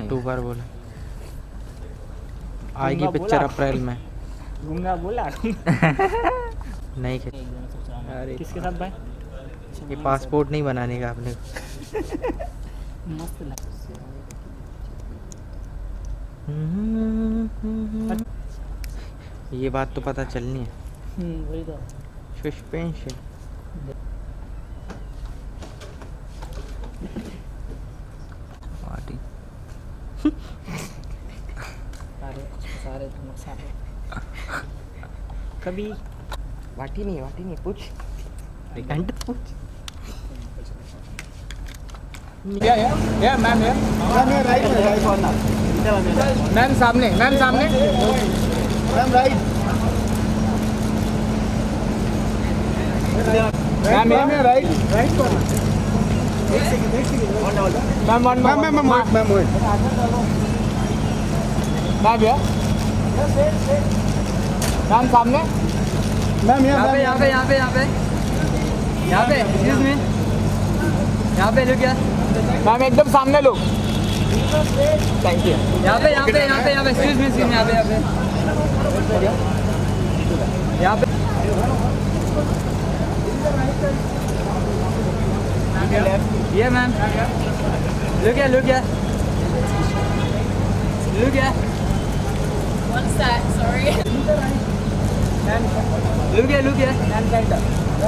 अक्टूबर बोला। आएगी पिक्चर अप्रैल में। घूमना बोला। नहीं अरे किसके साथ भाई? ये पासपोर्ट नहीं बनाने का आपने। मस्त लग ये बात तो पता चलनी है। हम्म, वही तो। सस्पेंशन सारे सारे तुम सारे। कभी। वाटी नहीं वाटी नहीं पूछ। घंटे पूछ। या या या मैम या ma'am right right corner ma'am सामने मैम सामने। Ma'am right ma'am right ma'am one ma'am ma'am ma'am ma'am ma'am भैया मैम सामने मैम यहाँ पे यहाँ पे यहाँ पे यहाँ पे एक्सक्यूज मी यहाँ पे लुक यार मैम एकदम सामने लो थैंक यू यहाँ पे यहाँ पे यहाँ पे यहाँ पे एक्सक्यूज मी मी यहाँ पे यहाँ पे यहाँ पे Yeah, man. Look at, look at. Look at. What's that? Sorry. Look at, look at.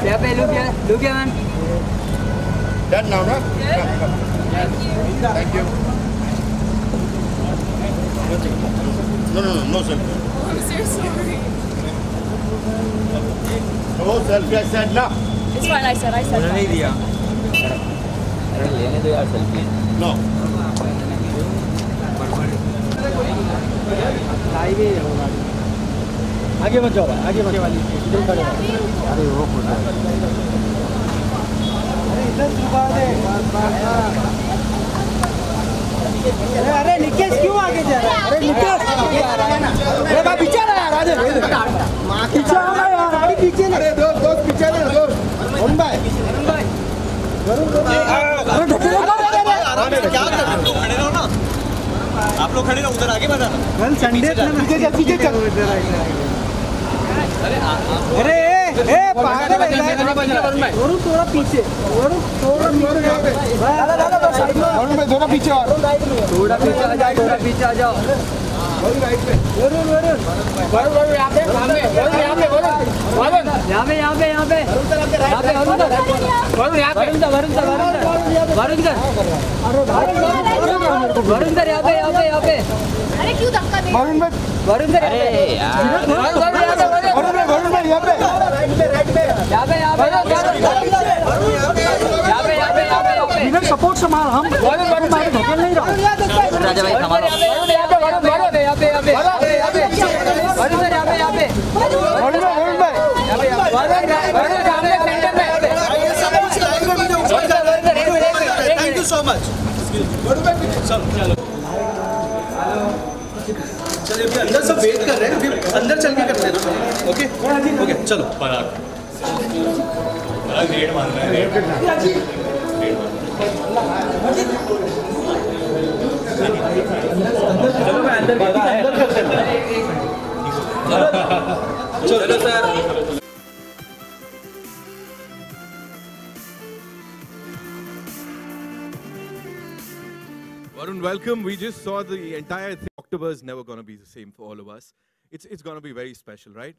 Yeah, man. Look at, look at, man. That now, no? Good. Thank you. No, no, no, no sir. Oh, I'm so sorry. Oh, selfie, I said no. It's fine, I said, I said. What an idiot. अरे लेने दो यार selfie. आगे मत जाओ भाई, आगे मत वाली इधर खड़े रहो। अरे वो खुद अरे इधर छुपा दे अरे अरे निकेश क्यों आगे जा रहा है अरे निकेश अरे भाई पीछे रहा यार आगे पीछे आओ ना यार गाड़ी पीछे अरे दोस्त दोस्त पीछे ना दोस्त वरुण भाई वरुण अरे ढकेलो आप लोग खड़े रहो उधर आगे बढ़ा संडे पीछे अरे ए पागल है थोड़ा पीछे थोड़ा पीछे और थोड़ा पीछे आ जाओ थोड़ा पीछे आ जाओ वरुण राइट पे वरुण वरुण वरुण वरुण यहाँ पे यहाँ पे वरुण वरुण यहाँ पे यहाँ पे यहाँ पे यहाँ पे वरुण सर वरुण यहाँ पे Varun sir Varun sir Varun sir Varun sir यहाँ पे यहाँ पे यहाँ पे अरे क्यों धक्का दे वरुण भाई वरुण सर वरुण वरुण यहाँ पे वरुण वरुण भाई वरुण भाई यहाँ पे राइट पे यहाँ पे यहाँ पे यहाँ पे यहाँ पे यहाँ पे यहाँ पे इधर सपोर्ट संभाल हम नहीं रहा राजा भाई संभालो थैंक यू सो मच चलिए अभी अंदर सब वेट कर रहे हैं अभी अंदर चल के करते हैं। ना ओके ओके चलो चलो sir Varun, welcome. We just saw the entire thing. October is never going to be the same for all of us. It's, it's going to be very special, right?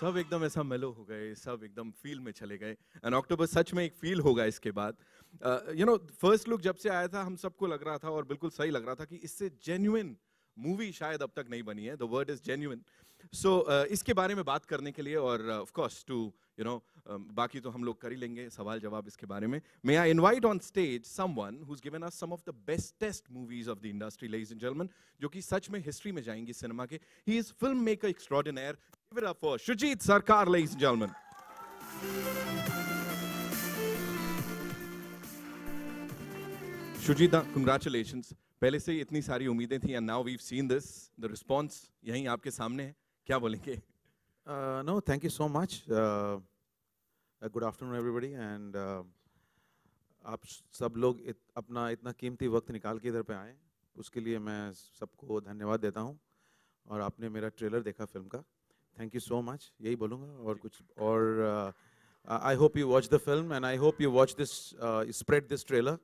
सब एकदम ऐसा मेलो हो गए सब एकदम फील में चले गए एंड अक्टूबर सच में एक फील होगा इसके बाद यू नो फ़र्स्ट लुक जब से आया था हम सबको लग रहा था और बिल्कुल सही लग रहा था कि इससे जेन्युइन मूवी शायद अब तक नहीं बनी है the word is genuine so इसके बारे में बात करने के लिए और of course to you know बाकी तो हम लोग कर ही लेंगे सवाल जवाब इसके बारे में. May I invite on stage someone who's given us some of the bestest movies of the industry ladies and gentleman जो कि सच में हिस्ट्री में जाएँगी सिनेमा के. He is film maker extraordinaire give it up for Shoojit Sircar ladies and gentleman Shoojit congratulations पहले से इतनी सारी उम्मीदें थी and now we've seen this the response यहीं आपके सामने है। क्या बोलेंगे? So much. Uh, uh, good afternoon, everybody. And uh, आप सब लोग इत, अपना इतना कीमती वक्त निकाल के इधर पे आए। उसके लिए मैं सबको धन्यवाद देता हूँ और आपने मेरा ट्रेलर देखा फ़िल्म का। थैंक यू सो मच यही बोलूँगा और कुछ और I hope you watch the film and I hope you watch this spread this trailer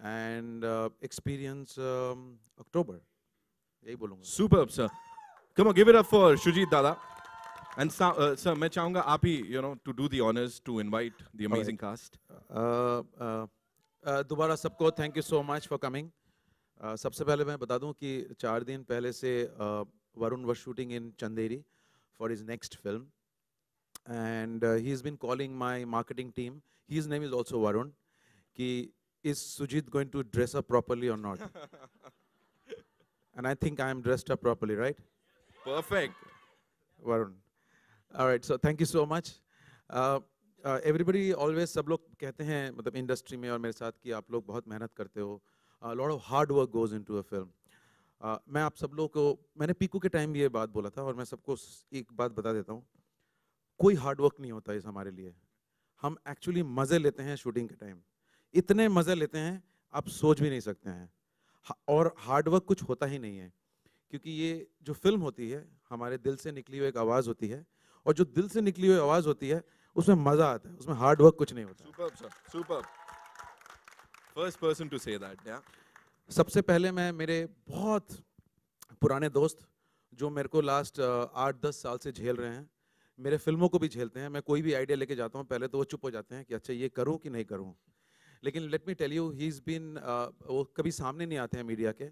and experience अक्टूबर यही बोलूँगा Superb, sir. Come on, give it up for Shujit Dada. And sa- uh, sir, मैं चाहूंगा आप ही, you know, to do the honors to invite the amazing cast. Uh, uh, uh, दोबारा सबको thank you so much for coming सबसे पहले मैं बता दूं कि चार दिन पहले से uh, Varun was shooting in Chanderi for his next film and uh, he's been calling my marketing team his name is also Varun कि is Sujit going to dress up properly or not? And I think I am dressed up properly right? Perfect. Varun. All right, so thank you so much. Uh, uh, सब लोग कहते हैं मतलब industry में और मेरे साथ कि आप लोग बहुत मेहनत करते हो lot of hard work goes into a film मैं आप सब लोगों को मैंने पीकू के टाइम भी ये बात बोला था और मैं सबको एक बात बता देता हूँ कोई हार्ड वर्क नहीं होता इस हमारे लिए हम एक्चुअली मज़े लेते हैं शूटिंग के टाइम इतने मज़े लेते हैं आप सोच भी नहीं सकते हैं और हार्ड वर्क कुछ होता ही नहीं है क्योंकि ये जो फ़िल्म होती है हमारे दिल से निकली हुई एक आवाज़ होती है और जो दिल से निकली हुई आवाज़ होती है उसमें मज़ा आता है उसमें हार्ड वर्क कुछ नहीं होता sir. Superb. First person to say that, yeah. सबसे पहले मैं मेरे बहुत पुराने दोस्त जो मेरे को लास्ट आठ दस साल से झेल रहे हैं मेरे फ़िल्मों को भी झेलते हैं मैं कोई भी आइडिया लेके जाता हूँ पहले तो वो चुप हो जाते हैं कि अच्छा ये करूँ कि नहीं करूँ लेकिन let me tell you he is been वो कभी सामने नहीं आते हैं मीडिया के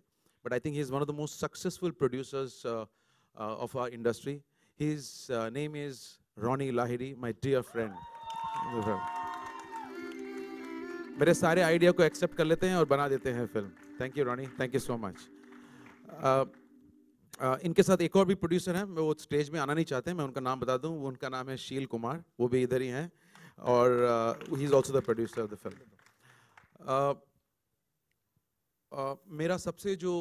but I think he is one of the most successful producers of our industry his name is Ronnie Lahiri my dear friend मेरे सारे आइडिया को एक्सेप्ट कर लेते हैं और बना देते हैं film thank you Ronnie thank you so much इनके साथ एक और भी प्रोड्यूसर हैं, वो स्टेज में आना नहीं चाहते मैं उनका नाम बता दूँ। उनका नाम है शील कुमार, वो भी इधर ही हैं। और he is also the producer of the film मेरा सबसे जो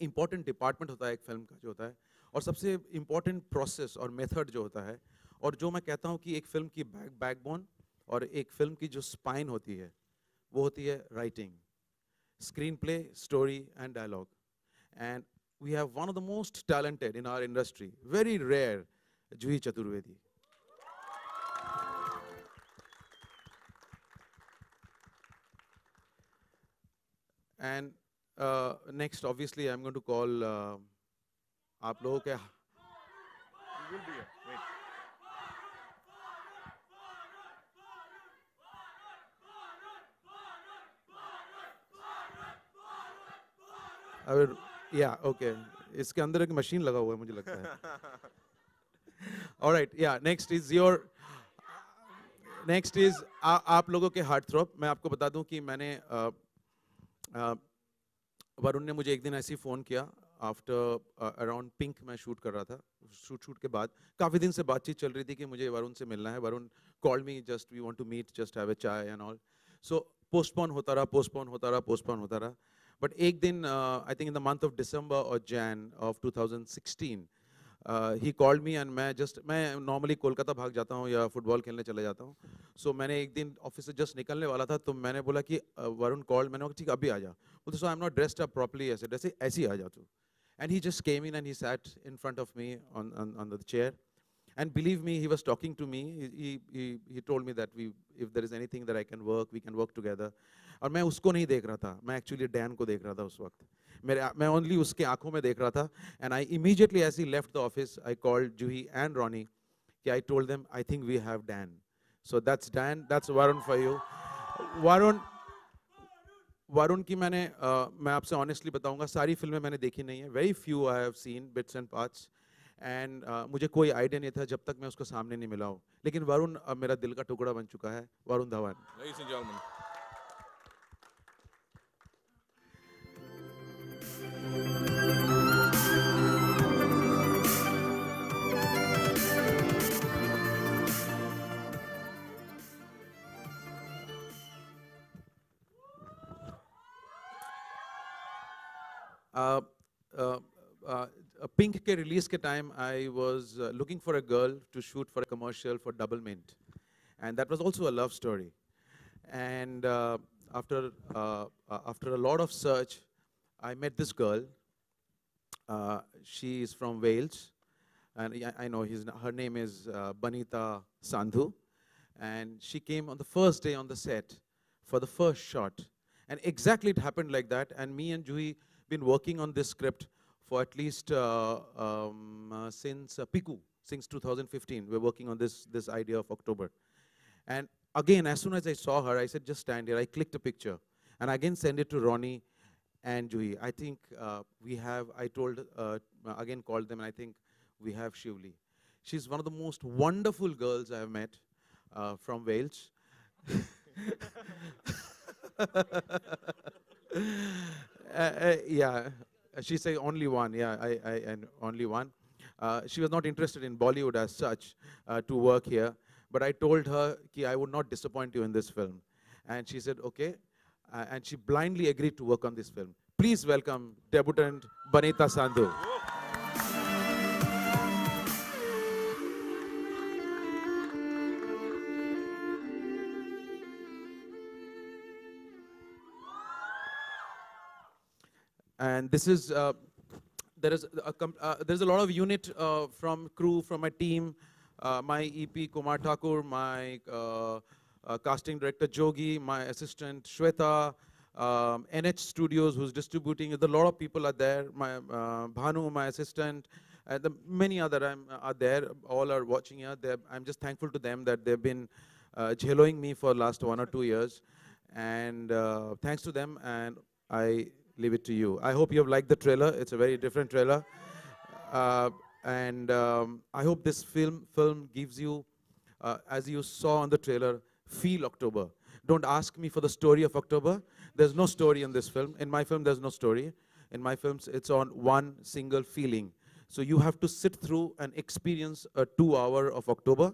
इम्पोर्टेंट डिपार्टमेंट होता है एक फ़िल्म का जो होता है, और सबसे इम्पोर्टेंट प्रोसेस और मेथड जो होता है, और जो मैं कहता हूँ कि एक फ़िल्म की बैक बैकबोन और एक फ़िल्म की जो स्पाइन होती है, वो होती है writing screenplay story and dialogue and we have one of the most talented in our industry very rare Juhi Chaturvedi and next obviously I am going to call आप लोगों के. अगर या ओके इसके अंदर एक मशीन लगा हुआ है मुझे लगता है ऑलराइट या next is your next is आप लोगों के हार्ट थ्रॉप मैं आपको बता दूँ कि मैंने अ, वरुण ने मुझे एक दिन ऐसे ही फ़ोन किया आफ्टर अराउंड पिंक मैं शूट कर रहा था। शूट शूट के बाद काफ़ी दिन से बातचीत चल रही थी कि मुझे वरुण से मिलना है। Varun call me just we want to meet just have a chai and all so postpone होता रहा पोस्टपोन होता रहा पोस्टपोन होता रहा। बट एक दिन I think in the month of December और Jan of 2016 he called me and मैं जस्ट मैं नॉर्मली कोलकाता भाग जाता हूँ या फुटबॉल खेलने चले जाता हूँ। सो so, मैंने एक दिन ऑफ़िस से जस्ट निकलने वाला था तो मैंने बोला कि वरुण कॉल मैंने ठीक अभी आ जा। बोलते so I am not dressed up properly ऐसे ऐसे ऐसे ही आ जा तू। And he just came in and he sat in front of me on on the chair And believe me, he was talking to me. He, he, he told me that we, if there is anything that I can work, we can work together. और मैं उसको नहीं देख रहा था। मैं actually Dan को देख रहा था उस वक्त। मेरे मैं ओनली उसके आँखों में देख रहा था and I immediately as he left the office I called Juhi and Ronnie कि I told them I think we have done so that's done that's Varun for you Varun Varun की मैंने uh, मैं आपसे honestly बताऊँगा सारी फ़िल्में मैंने देखी नहीं है very few I have seen bits and parts and मुझे कोई आइडिया नहीं था जब तक मैं उसको सामने नहीं मिला हूँ। लेकिन वरुण अब मेरा दिल का टुकड़ा बन चुका है Varun Dhawan Uh, uh, uh, Pink ke release ke time, I was uh, looking for a girl to shoot for a commercial for Double Mint. And that was also a love story. And uh, after, uh, uh, after a lot of search, I met this girl. Uh, she is from Wales. And yeah, I know his, her name is uh, Banita Sandhu. And she came on the first day on the set for the first shot. And exactly it happened like that. And me and Juhi been working on this script for at least uh, um, uh, since uh, Piku, since 2015. We're working on this, this idea of October. And again, as soon as I saw her, I said, just stand here. I clicked a picture. And again, send it to Ronnie and Juhi. I think uh, we have, I told, uh, again called them, and I think we have Shivli. She's one of the most wonderful girls I have met uh, from Wales. Uh, uh, yeah, she say only one. Yeah, I, I and only one. Uh, she was not interested in Bollywood as such uh, to work here, but I told her I would not disappoint you in this film, and she said okay, uh, and she blindly agreed to work on this film. Please welcome debutant Banita Sandhu. and this is uh, there is a uh, there's a lot of unit uh, from crew from my team uh, my ep kumar thakur my uh, casting director jogi my assistant shweta um, nh studios who's distributing it. a lot of people are there my uh, bhanu my assistant and the many other I'm, are there all are watching here They're, i'm just thankful to them that they've been uh, me for last one or two years and uh, thanks to them and i leave it to you. I hope you have liked the trailer. It's a very different trailer. Uh, and um, I hope this film, film gives you, uh, as you saw on the trailer, feel October. Don't ask me for the story of October. There's no story in this film. In my film, there's no story. In my films, it's on one single feeling. So you have to sit through and experience a two hour of October.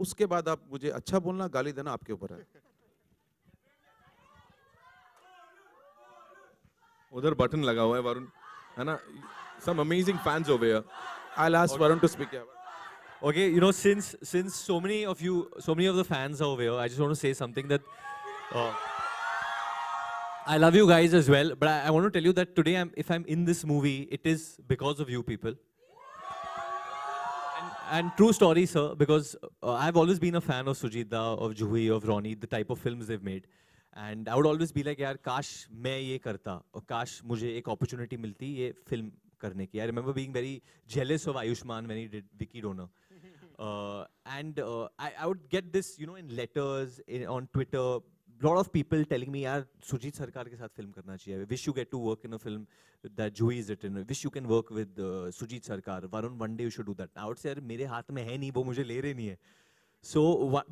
उसके बाद आप मुझे अच्छा बोलना गाली देना आपके ऊपर है उधर बटन लगा हुआ है वरुण है ना some amazing fans over here I'll ask Varun to speak here. Okay, you know, since since so many of you, so many of the fans are over here, I just want to say something that uh, I love you guys as well. But I, I want to tell you that today, I'm, if I'm in this movie, it is because of you people. And, and true story, sir, because uh, I've always been a fan of Sujita, of Juhi, of Ronnie, the type of films they've made. And I would always be like, यार काश मैं ये करता और काश मुझे एक opportunity मिलती ये film करने की. I remember being very jealous of Ayushman when he did Vicky Donor. Uh, and uh, I, I, would get this, you know, in letters, in, on Twitter, a lot of people telling me, "Yaar, Sujit Sarkar ke saath film karna chahiye. I wish you get to work in a film that Juhi is written. I wish you can work with uh, Sujit Sarkar. Varun, one day you should do that." I would say, mere haath mein hai nahi, wo mujhe le rahe nahi hai." So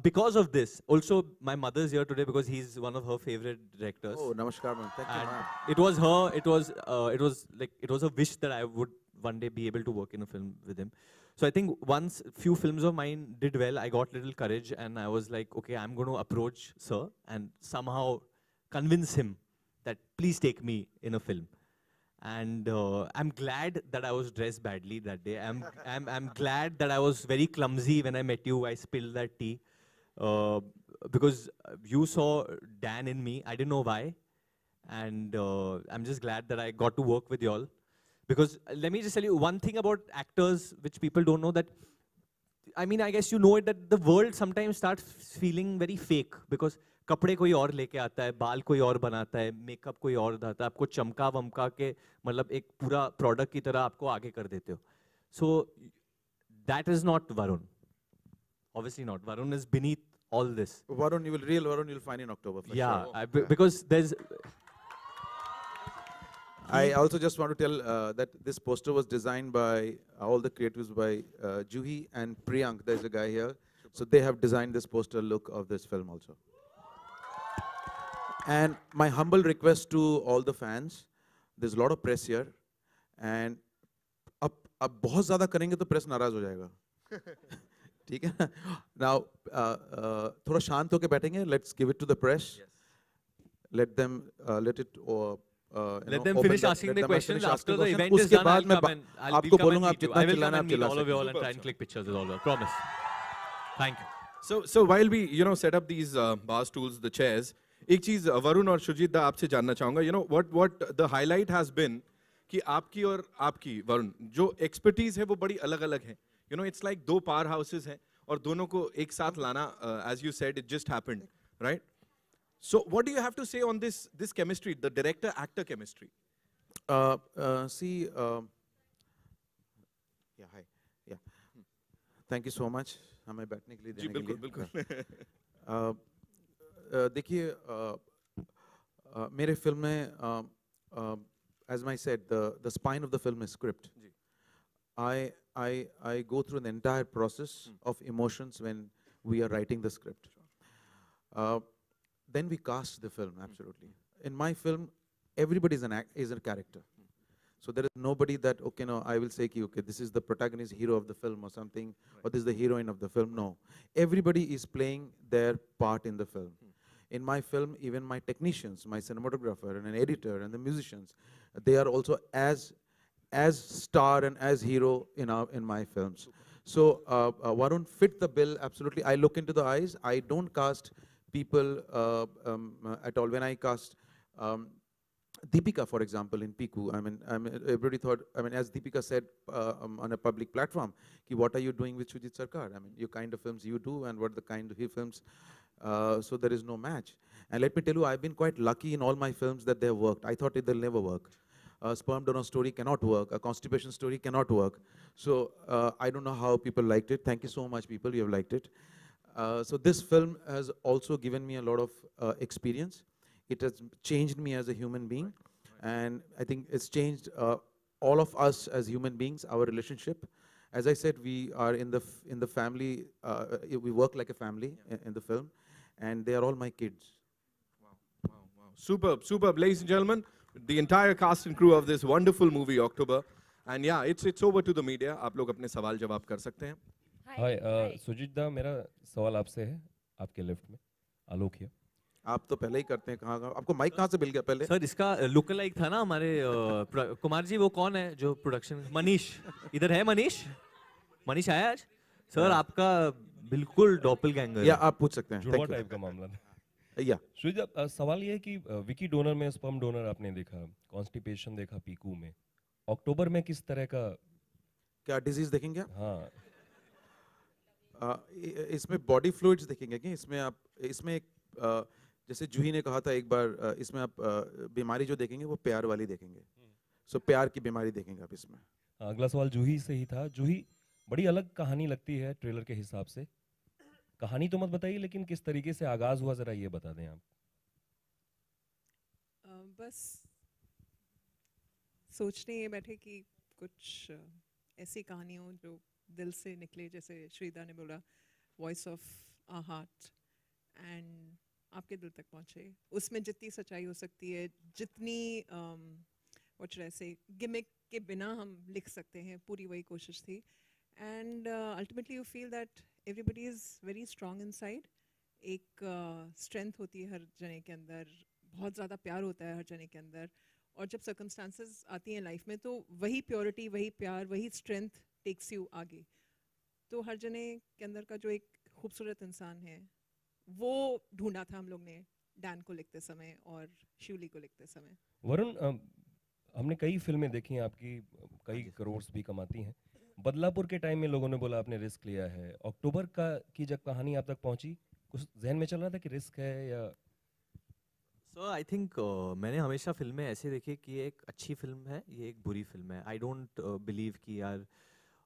because of this, also my mother's here today because he's one of her favorite directors. Oh, namaskar, man. Thank and you. It was her. It was. Uh, it was like it was a wish that I would one day be able to work in a film with him. So I think once few films of mine did well, I got little courage and I was like, okay, I'm going to approach sir and somehow convince him that please take me in a film. And uh, I'm glad that I was dressed badly that day. I'm, I'm, I'm glad that I was very clumsy when I met you. I spilled that tea. Uh, because you saw Dan in me. I didn't know why. And uh, I'm just glad that I got to work with y'all. Because uh, let me just tell you one thing about actors which people don't know that I mean, I guess you know it that the world sometimes starts feeling very fake because कपड़े कोई और लेके आता है बाल कोई और बनाता है मेकअप कोई और बनाता है आपको चमका वमका के मतलब एक पूरा प्रोडक्ट की तरह आपको आगे कर देते हो so that is not Varun obviously not varun is beneath all this Varun, you will real Varun, you'll find in October. For yeah sure. I, be- because there's I also just want to tell uh, that this poster was designed by all the creatives by uh, Juhi and Priyank. There's a guy here. So they have designed this poster look of this film also. And my humble request to all the fans, there's a lot of press here. And अब अब बहुत ज़्यादा करेंगे तो press नाराज हो जाएगा ठीक है नाउ थोड़ा शांत होकर बैठेंगे let's give it to the press let them uh, let it Uh, उसके बाद मैं आपको बोलूँगा आप कितना चिल्लाना चिल्ला बास टूल्स द चेयर्स एक चीज़ uh, वरुण और सुजीत दा आपसे जानना चाहूँगा you know what what the highlight has been कि आपकी और आपकी वरुण जो एक्सपर्टीज है वो बड़ी अलग अलग है। यू नो इट्स लाइक दो पावर हाउसेज हैं और दोनों को एक साथ लाना as you said it just happened right So what do you have to say on this this chemistry the director actor chemistry Uh, uh, see, uh, yeah, hi, yeah. Thank you so much. हमें बैठने के लिए जी देने के बिल्कुल लिए बिल्कुल Uh, uh, देखिए uh, uh, मेरे फिल्म में uh, uh, as I said the the spine of the film is script I I I go through the entire process of emotions when we are writing the script uh, then we cast the film absolutely. In my film everybody is an act, is a character. So there is nobody that okay no I will say ki, okay this is the protagonist hero of the film or something or this is the heroine of the film. No. Everybody is playing their part in the film. In my film even my technicians my cinematographer and an editor and the musicians they are also as as star and as hero in our in my films. So uh, uh, Varun fit the bill absolutely. I look into the eyes. I don't cast people uh, um, uh, at all when I cast um, Deepika, for example, in Piku, I mean, I mean, everybody thought, I mean, as Deepika said uh, um, on a public platform, ki, what are you doing with Shujit Sarkar? I mean, your kind of films you do and what the kind of he films, uh, so there is no match. And let me tell you, I've been quite lucky in all my films that they have worked. I thought it, they'll never work. A sperm donor story cannot work. A constipation story cannot work. So uh, I don't know how people liked it. Thank you so much, people. You have liked it. Uh, so this film has also given me a lot of uh, experience. It has changed me as a human being. And I think it's changed uh, all of us as human beings, our relationship. As I said, we are in the, in the family, uh, we work like a family yeah. in, the film. And they are all my kids. Wow, wow, wow. Superb, superb. Ladies and gentlemen, the entire cast and crew of this wonderful movie, October. And yeah, it's, it's over to the media. Aap log apne sawal jawab. हाय सुजीत दा मेरा सवाल आपसे है आपके left में आलोक here आप तो पहले ही करते हैं कहाँ कहाँ आपको माइक कहाँ से मिल गया पहले? सर इसका लुक लाइक था ना हमारे कुमार जी वो कौन है जो प्रोडक्शन मनीष इधर है मनीष? मनीष आया आज? सर आपका बिल्कुल डॉपल गैंगर या आप पूछ सकते हैं जुड़वा टाइप का मामला था। या। सुजीत सवाल ये है कि विकी डोनर में स्पर्म डोनर आपने देखा कॉन्स्टिपेशन देखा पीकू में। अक्टूबर में किस तरह का क्या डिज़ीज़ देखेंगे हाँ। इसमें बॉडी फ्लूइड्स देखेंगे क्या इसमें आप इसमें एक जैसे जूही ने कहा था एक बार इसमें आप बीमारी जो देखेंगे वो प्यार वाली देखेंगे। सो प्यार की बीमारी देखेंगे आप इसमें। अगला सवाल जूही से ही था। जूही बड़ी अलग कहानी लगती है ट्रेलर के हिसाब से। कहानी तो मत बताइए लेकिन किस तरीके से आगाज़ हुआ जरा ये बता दें आप। बस सोचने ये बैठे कि कुछ ऐसी कहानी हो जो दिल से निकले जैसे श्रीदा ने बोला voice of a heart and आपके दिल तक पहुँचे। उसमें जितनी सच्चाई हो सकती है जितनी वॉच ऐसे गिमिक के बिना हम लिख सकते हैं पूरी वही कोशिश थी। And ultimately you feel that everybody is very strong inside एक स्ट्रेंथ uh, होती है हर जने के अंदर। बहुत ज़्यादा प्यार होता है हर जने के अंदर। और जब सर्कमस्टांसेस आती हैं लाइफ में तो वही प्योरिटी वही प्यार वही स्ट्रेंथ टेक्स यू आगे। तो हर जने के अंदर का जो एक खूबसूरत इंसान है वो ढूंढा था हम लोग ने डैन को लिखते समय और शिवली को लिखते समय। वरुण हमने कई फ़िल्में देखी हैं आपकी कई करोड़ भी कमाती हैं। बदलापुर के टाइम में लोगों ने बोला आपने रिस्क लिया है। अक्टूबर का की जब कहानी आप तक पहुँची कुछ जहन में चल रहा था कि रिस्क है या? सो आई थिंक मैंने हमेशा फ़िल्में ऐसे देखी कि ये एक अच्छी फ़िल्म है ये एक बुरी फ़िल्म है। आई डोंट बिलीव कि यार uh,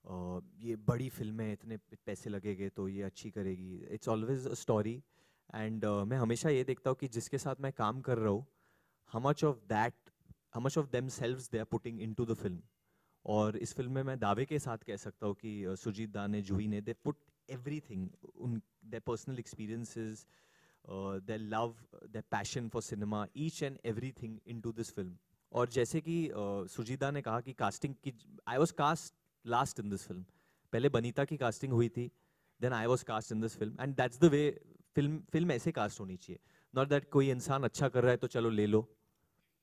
ये बड़ी फ़िल्म इतने पैसे लगेंगे तो ये अच्छी करेगी। It's always a story and मैं हमेशा ये देखता हूँ कि जिसके साथ मैं काम कर रहा हूँ how much of that how much of themselves they are putting into the film. और इस फ़िल्म में मैं दावे के साथ कह सकता हूँ कि सुजीत दा ने जूही ने they put everything in their personal experiences their love their passion for cinema each and everything into this film और जैसे कि uh, सुजीत दा ने कहा कि कास्टिंग की I was cast last in this film पहले बनीता की कास्टिंग हुई थी then I was cast in this film and that's the way film film ऐसे कास्ट होनी चाहिए नॉट दैट कोई इंसान अच्छा कर रहा है तो चलो ले लो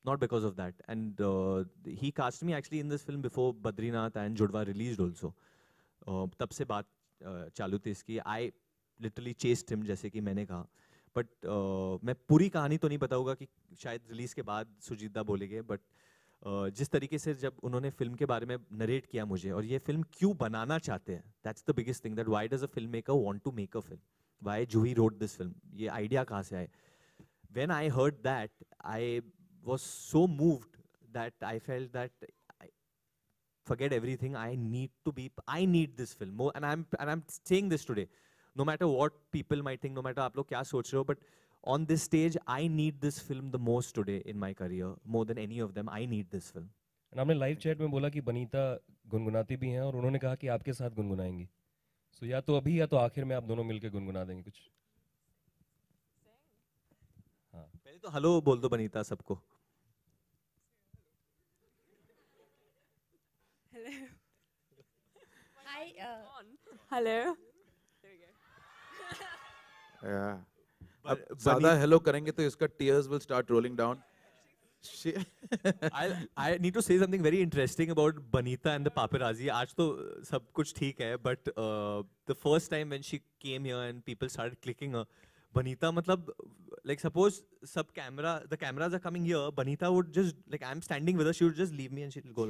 of that. And uh, he cast me actually in this film before Badrinath and Jodwa released also. Uh, तब से बात uh, चालू थी इसकी. I लिटरली चेस्ट हिम जैसे कि मैंने कहा बट uh, मैं पूरी कहानी तो नहीं बताऊँगा कि शायद रिलीज़ के बाद सुजीत दा बोलेंगे बट जिस तरीके से जब उन्होंने फ़िल्म के बारे में नरेट किया मुझे और ये फ़िल्म क्यों बनाना चाहते हैं that's the biggest thing that why does a film maker want to make a film why Juhi wrote this film ये आइडिया कहाँ से आए I heard that, I was so moved that I felt that I forget everything. I need to be. I need this film more, and I'm and I'm saying this today. No matter what people might think, no matter आप लोग क्या सोच रहे हो, but on this stage, I need this film the most today in my career, more than any of them. I need this film. And आपने live chat में बोला कि बनीता गुनगुनाती भी हैं और उन्होंने कहा कि आपके साथ गुनगुनाएँगी सो या तो अभी या तो आखिर में आप दोनों मिलकर गुनगुना देंगे कुछ पहले तो हेलो बोल दो बनीता सबको Hello. Hi. Uh, hello. There we go. अब ज़्यादा हेलो करेंगे तो इसका tears will start rolling down I need to say something very interesting about Banita and the paparazzi आज तो सब कुछ ठीक है but the first time when she came here and people started clicking Banita मतलब लाइक सपोज़ सब camera the cameras are coming here Banita would just like I am standing with her she would just leave me and she will go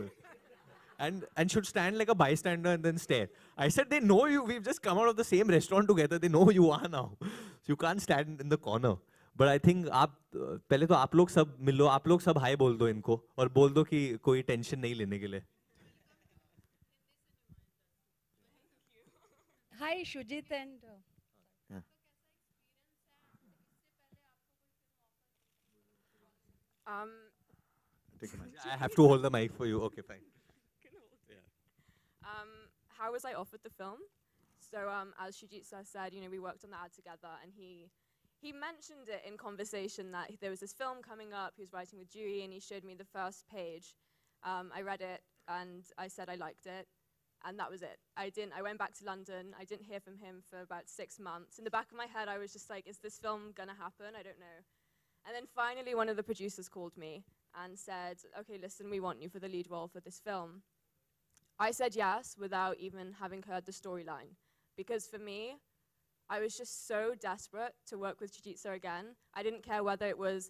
and and should stand like a bystander and then stare. I said they know you. We've just come out of the same restaurant together. They know who you are now. So you can't stand in the corner. But I think आप uh, पहले तो आप लोग सब मिलो आप लोग सब हाय बोल दो इनको और बोल दो कि कोई टेंशन नहीं लेने के लिए Hi, Shujit and. Uh, Um, I have to hold the mic for you. Okay, fine. How was I offered the film? So um, as Shujit sir said, you know, we worked on the ad together, and he he mentioned it in conversation that there was this film coming up. He was writing with Dewey, and he showed me the first page. Um, I read it, and I said I liked it, and that was it. I didn't. I went back to London. I didn't hear from him for about six months. In the back of my head, I was just like, "Is this film gonna happen? I don't know." And then finally, one of the producers called me and said, "Okay, listen, we want you for the lead role for this film." I said yes without even having heard the storyline, because for me, I was just so desperate to work with Jiu-Jitsu again. I didn't care whether it was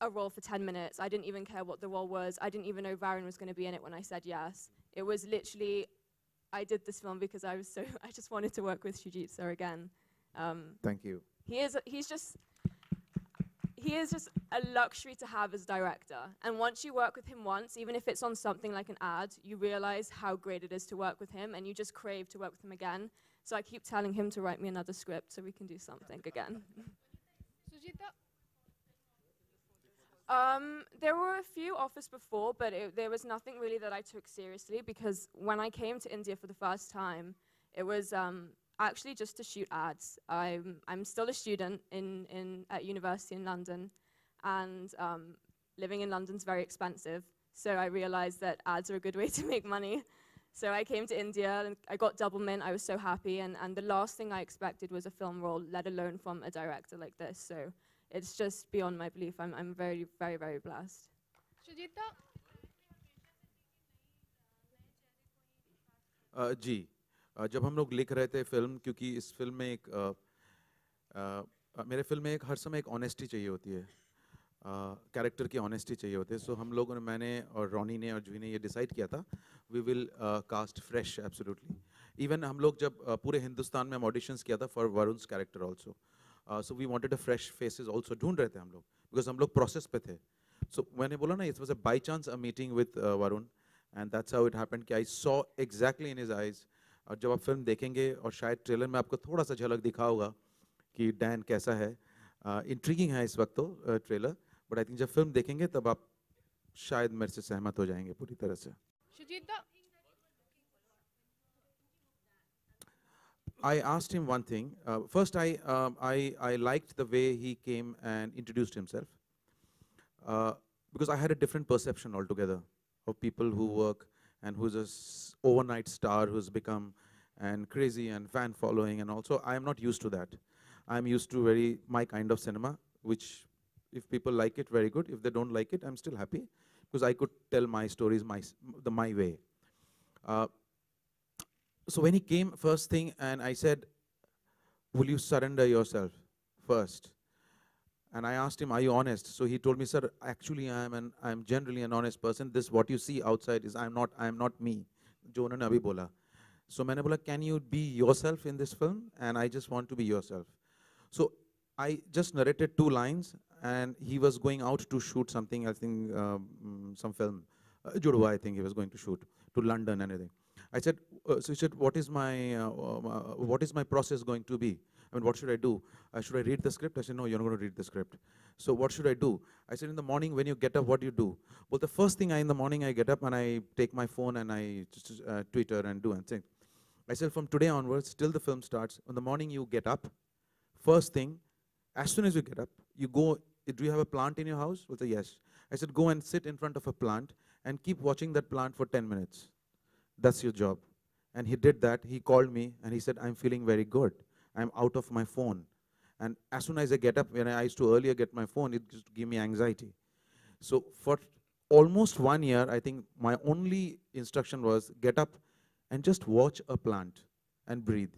a role for 10 minutes. I didn't even care what the role was. I didn't even know Varun was going to be in it when I said yes. It was literally, I did this film because I was so, I just wanted to work with Jiu-Jitsu again. Um, Thank you. he is, he's just, he is just a luxury to have as director. And once you work with him once, even if it's on something like an ad, you realize how great it is to work with him and you just crave to work with him again. So I keep telling him to write me another script so we can do something again. Um, there were a few offers before, but it, there was nothing really that I took seriously because when I came to India for the first time, it was um, actually just to shoot ads. I'm, I'm still a student in, in, at university in London, and um, living in London's very expensive. So I realized that ads are a good way to make money. So I came to India, and I got double mint, I was so happy, and, and the last thing I expected was a film role, let alone from a director like this. So it's just beyond my belief. I'm, I'm very, very, very blessed. Shujita? Uh, G. जब हम लोग लिख रहे थे film क्योंकि इस film में एक अ, अ, मेरे फ़िल्म में एक हर समय एक ऑनेस्टी चाहिए होती है। कैरेक्टर की ऑनेस्टी चाहिए होती है। सो हम लोगों ने मैंने और रॉनी ने और जूही ने ये डिसाइड किया था we will cast fresh absolutely even हम लोग जब अ, पूरे हिंदुस्तान में हम ऑडिशंस किया था for Varun's character also so we wanted a fresh faces also ढूंढ रहे थे हम लोग बिकॉज़ हम लोग प्रोसेस पे थे। सो so, मैंने बोला ना it was a by chance a meeting with Varun and that's how it happened कि I saw exactly in his eyes और जब आप फ़िल्म देखेंगे और शायद ट्रेलर में आपको थोड़ा सा झलक दिखा होगा कि डैन कैसा है इंट्रीगिंग है इस वक्त तो ट्रेलर बट आई थिंक जब फ़िल्म देखेंगे तब आप शायद मेरे से सहमत हो जाएँगे पूरी तरह से। I asked him one thing first I I I like the way he came and introduced himself because I had a different perception altogether of people who work and who's a s- overnight star who's become and crazy and fan following and also I am not used to that. I'm used to very my kind of cinema, which if people like it, very good. If they don't like it, I'm still happy because I could tell my stories my s- the my way. Uh, so when he came first thing and I said, will you surrender yourself first? And I asked him, are you honest? So he told me, sir, actually I am an, I am generally an honest person. This, what you see outside is I'm not, I'm not me. जो उन्होंने अभी बोला. So मैंने बोला, can you be yourself in this film? And I just want to be yourself. So I just narrated two lines and he was going out to shoot something, I think um, some film. Uh, Judwa, I think he was going to shoot to London and everything. I said, uh, so he said, what is my, uh, um, uh, what is my process going to be? I mean, what should I do? Uh, should I read the script? I said, no, you're not going to read the script. So what should I do? I said, in the morning when you get up, what do you do? Well, the first thing I, in the morning, I get up and I take my phone and I uh, Twitter and do and think. I said, from today onwards, till the film starts, in the morning you get up, first thing, as soon as you get up, you go, do you have a plant in your house? Well, say, yes. I said, go and sit in front of a plant and keep watching that plant for 10 minutes. That's your job. And he did that. He called me and he said, I'm feeling very good. I'm out of my phone. And as soon as I get up, when I used to earlier get my phone, it just gave me anxiety. So for almost one year, I think my only instruction was get up and just watch a plant and breathe.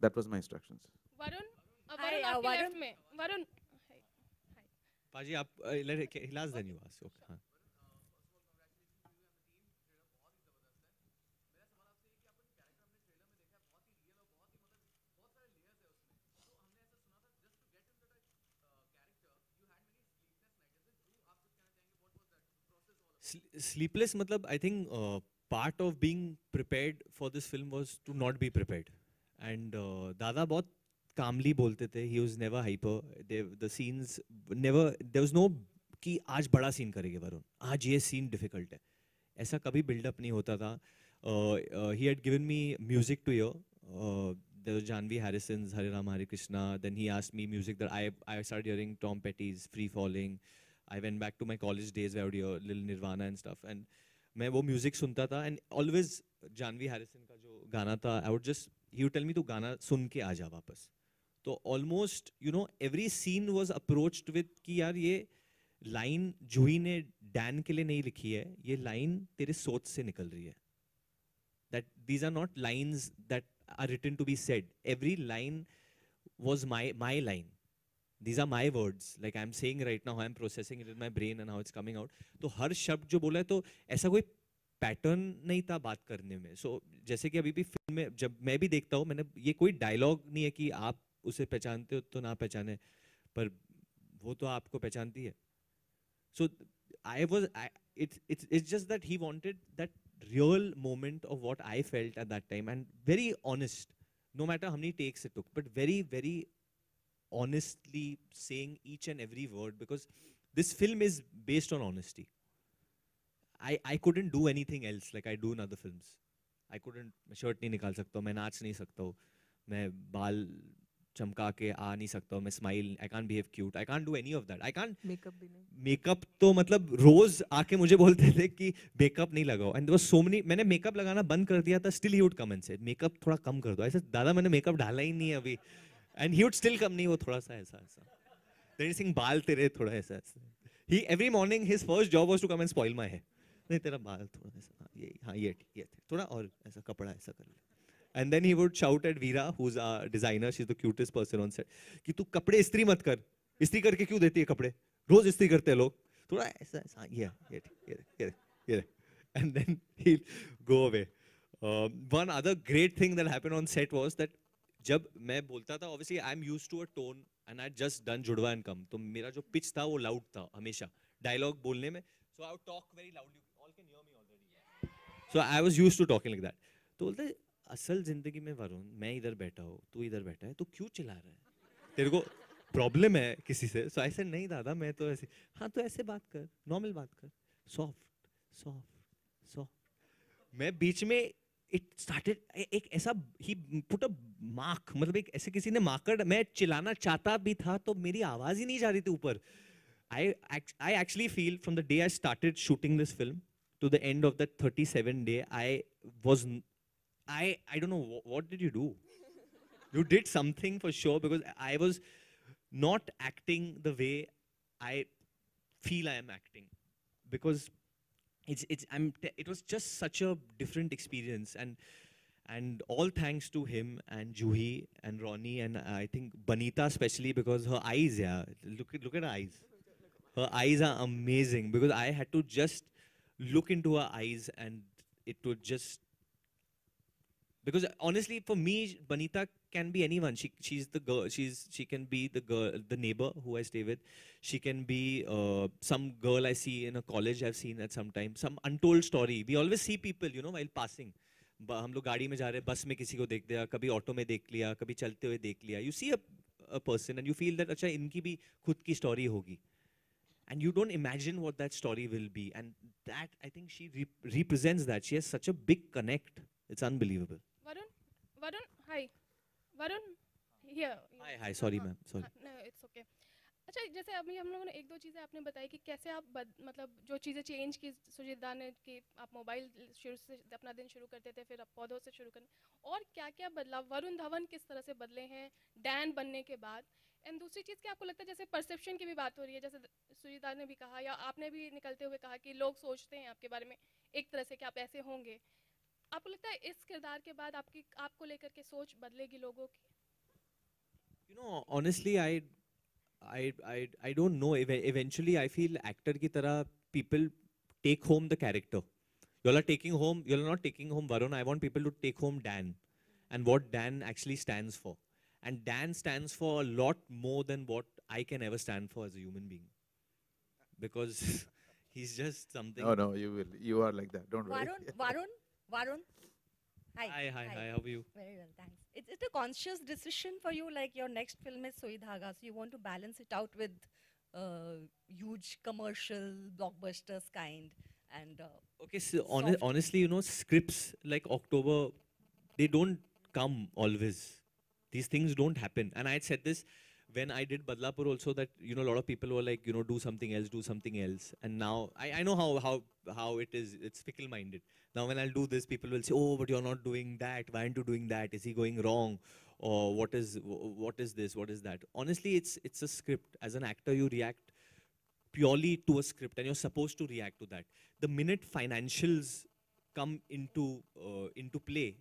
That was my instructions. Varun, uh, Varun, Hi, uh, Varun. Varun. Hi. Hi. Paji, uh, let, Hilas, okay. then you ask. Okay. Sleepless मतलब I think part of being prepared for this film was to not be prepared and dada बहुत calmly बोलते थे he was never hyper the scenes never they was no कि आज बड़ा scene करेंगे वरुण। आज ये सीन डिफ़िकल्ट है। ऐसा कभी बिल्डअप नहीं होता था। He had given me music to your there Janvi Harrison Hare Rama Hare Krishna then he asked me music through I I start hearing Tom Petty's free falling I went back to my college days where I would hear little Nirvana and मैं वो music सुनता था and always Janvi Harrison का जो गाना था I would just you tell me तो गाना सुन के आ जा वापस. तो almost you know every scene was approach with कि यार ये लाइन जूही ने डैन के लिए नहीं लिखी है, ये लाइन तेरे सोच से निकल रही है। That these are not lines that are written to be said every line was my my line these are my words like I am saying right now I am processing it is my brain and how is coming out तो हर शब्द जो बोला है तो ऐसा कोई pattern नहीं था बात करने में. सो so, जैसे कि अभी भी फ़िल्म में जब मैं भी देखता हूँ मैंने ये कोई डायलॉग नहीं है कि आप उसे पहचानते हो तो ना पहचाने पर वो तो आपको पहचानती है. So I was it's it's just that he wanted that real moment of what I felt at that time and very honest no matter how many takes it took but very very honestly saying each and every word because this film is based on honesty. I i couldn't do anything else. Like i do in other films. I couldn't मैं shirt नहीं निकाल सकता हूँ मैं नाच नहीं सकता हूँ मैं बाल चमका के आ नहीं सकता हूँ मैं smile I can't behave cute I can't do any of that I can't makeup भी नहीं. मेकअप तो मतलब रोज आके मुझे बोलते थे कि मेकअप नहीं लगाओ. एंड सो मेनी मैंने मेकअप लगाना बंद कर दिया था still he would come and say makeup थोड़ा कम कर दो. ऐसे दादा मैंने मेकअप डाला ही नहीं है अभी. And he would still come नहीं वो थोड़ा सा ऐसा ऐसा. रणवीर सिंह बाल तेरे थोड़ा ऐसा ऐसा। He every morning his first job was to come and spoil my hair नहीं तेरा बाल थोड़ा ऐसा हाँ ये हाँ ये ये थोड़ा और ऐसा कपड़ा ऐसा कर ले. And then he would shout at Veera, who's a designer, she's the cutest person on set, कि तू कपड़े इस्त्री मत कर. इस्त्री करके क्यों देती है कपड़े? रोज इस्त्री करते हैं लोग. थोड़ा ऐसा ऐसा ये ये ये ये then he'll go away. Um, one other great thing that happened on set was that जब मैं बोलता था obviously I am use to a tone and I just done Judwaa and come. तो मेरा जो पिच था, वो लाउड था हमेशा डायलॉग बोलने में। So I would talk very loudly all hear me already so I was used to talking like that तो बोलते, असल ज़िंदगी में वरुण, मैं इधर बैठा हूँ, तू इधर बैठा है तो क्यों चिल्ला रहा है? तेरे को प्रॉब्लम है किसी से? सो आई सेड नहीं दादा, मैं तो ऐसे हाँ तो ऐसे बात कर नॉर्मल बात कर। सॉफ्ट सॉफ्ट सॉफ्ट मैं बीच में इट स्टार्टेड एक ऐसा ही पुट अ मार्क मतलब एक ऐसे किसी ने माकड़ मैं चिल्लाना चाहता भी था तो मेरी आवाज़ ही नहीं जा रही थी ऊपर। I I actually feel from the day I started shooting this film to the end of the thirty seven day I was I I don't know what did you do you did something for sure because I was not acting the way I feel I am acting because it's it's I'm it was just such a different experience and And all thanks to him and Juhi and Ronnie and I think Banita especially because her eyes, yeah, look at look at her eyes. Her eyes are amazing because I had to just look into her eyes and it would just because honestly for me Banita can be anyone she she's the girl she's she can be the girl the neighbor who I stay with she can be uh, some girl I see in a college I've seen at some time some untold story we always see people you know while passing ब- हम लोग गाड़ी में जा रहे हैं बस में किसी को देख दिया कभी ऑटो में देख लिया कभी चलते हुए देख लिया you see a person and you feel that अच्छा इनकी भी खुद की स्टोरी होगी and you don't imagine what that story will be and that i think she rep- represents that she has such a big connect it's unbelievable Varun, hi. Varun, here. hi hi sorry ma'am sorry हाँ, no, it's okay. अच्छा जैसे अभी हम लोगों ने एक दो चीज़ें आपने बताई कि कैसे आप बद, मतलब जो चीज़ें चेंज की सुजिदा ने कि आप मोबाइल शुरू से अपना दिन शुरू करते थे फिर आप पौधों से शुरू करने और क्या क्या बदलाव वरुण धवन किस तरह से बदले हैं डैन बनने के बाद एंड दूसरी चीज़ क्या आपको लगता है जैसे परसेप्शन की भी बात हो रही है जैसे सुजिता ने भी कहा या आपने भी निकलते हुए कहा कि लोग सोचते हैं आपके बारे में एक तरह से कि आप ऐसे होंगे आपको लगता है इस किरदार के बाद आपकी आपको लेकर के सोच बदलेगी लोगों की you know honestly i i i, I don't know Eve- eventually i feel actor ki tarah people take home the character you all are taking home you all are not taking home varun i want people to take home dan and what dan actually stands for and dan stands for a lot more than what i can ever stand for as a human being because he's just something No, no, you will. You are like that. Don't worry. Varun, Varun, Varun. Hi. Hi, hi, hi, how are you? Very well, thanks. It's it a conscious decision for you? Like your next film is Soi Dhaga, so you want to balance it out with uh, huge commercial blockbusters kind and. Uh, Okay, so hone- honestly, you know, scripts like October, they don't come always. These things don't happen. And I had said this when I did Badlapur also that, you know, a lot of people were like, you know, do something else, do something else. And now I, I know how, how, how it is, it's fickle minded. Now when I'll do this, people will say, oh, but you're not doing that. Why aren't you doing that? Is he going wrong? Or what is what is this? What is that? Honestly, it's, it's a script. As an actor, you react purely to a script and you're supposed to react to that. The minute financials come into uh, into play,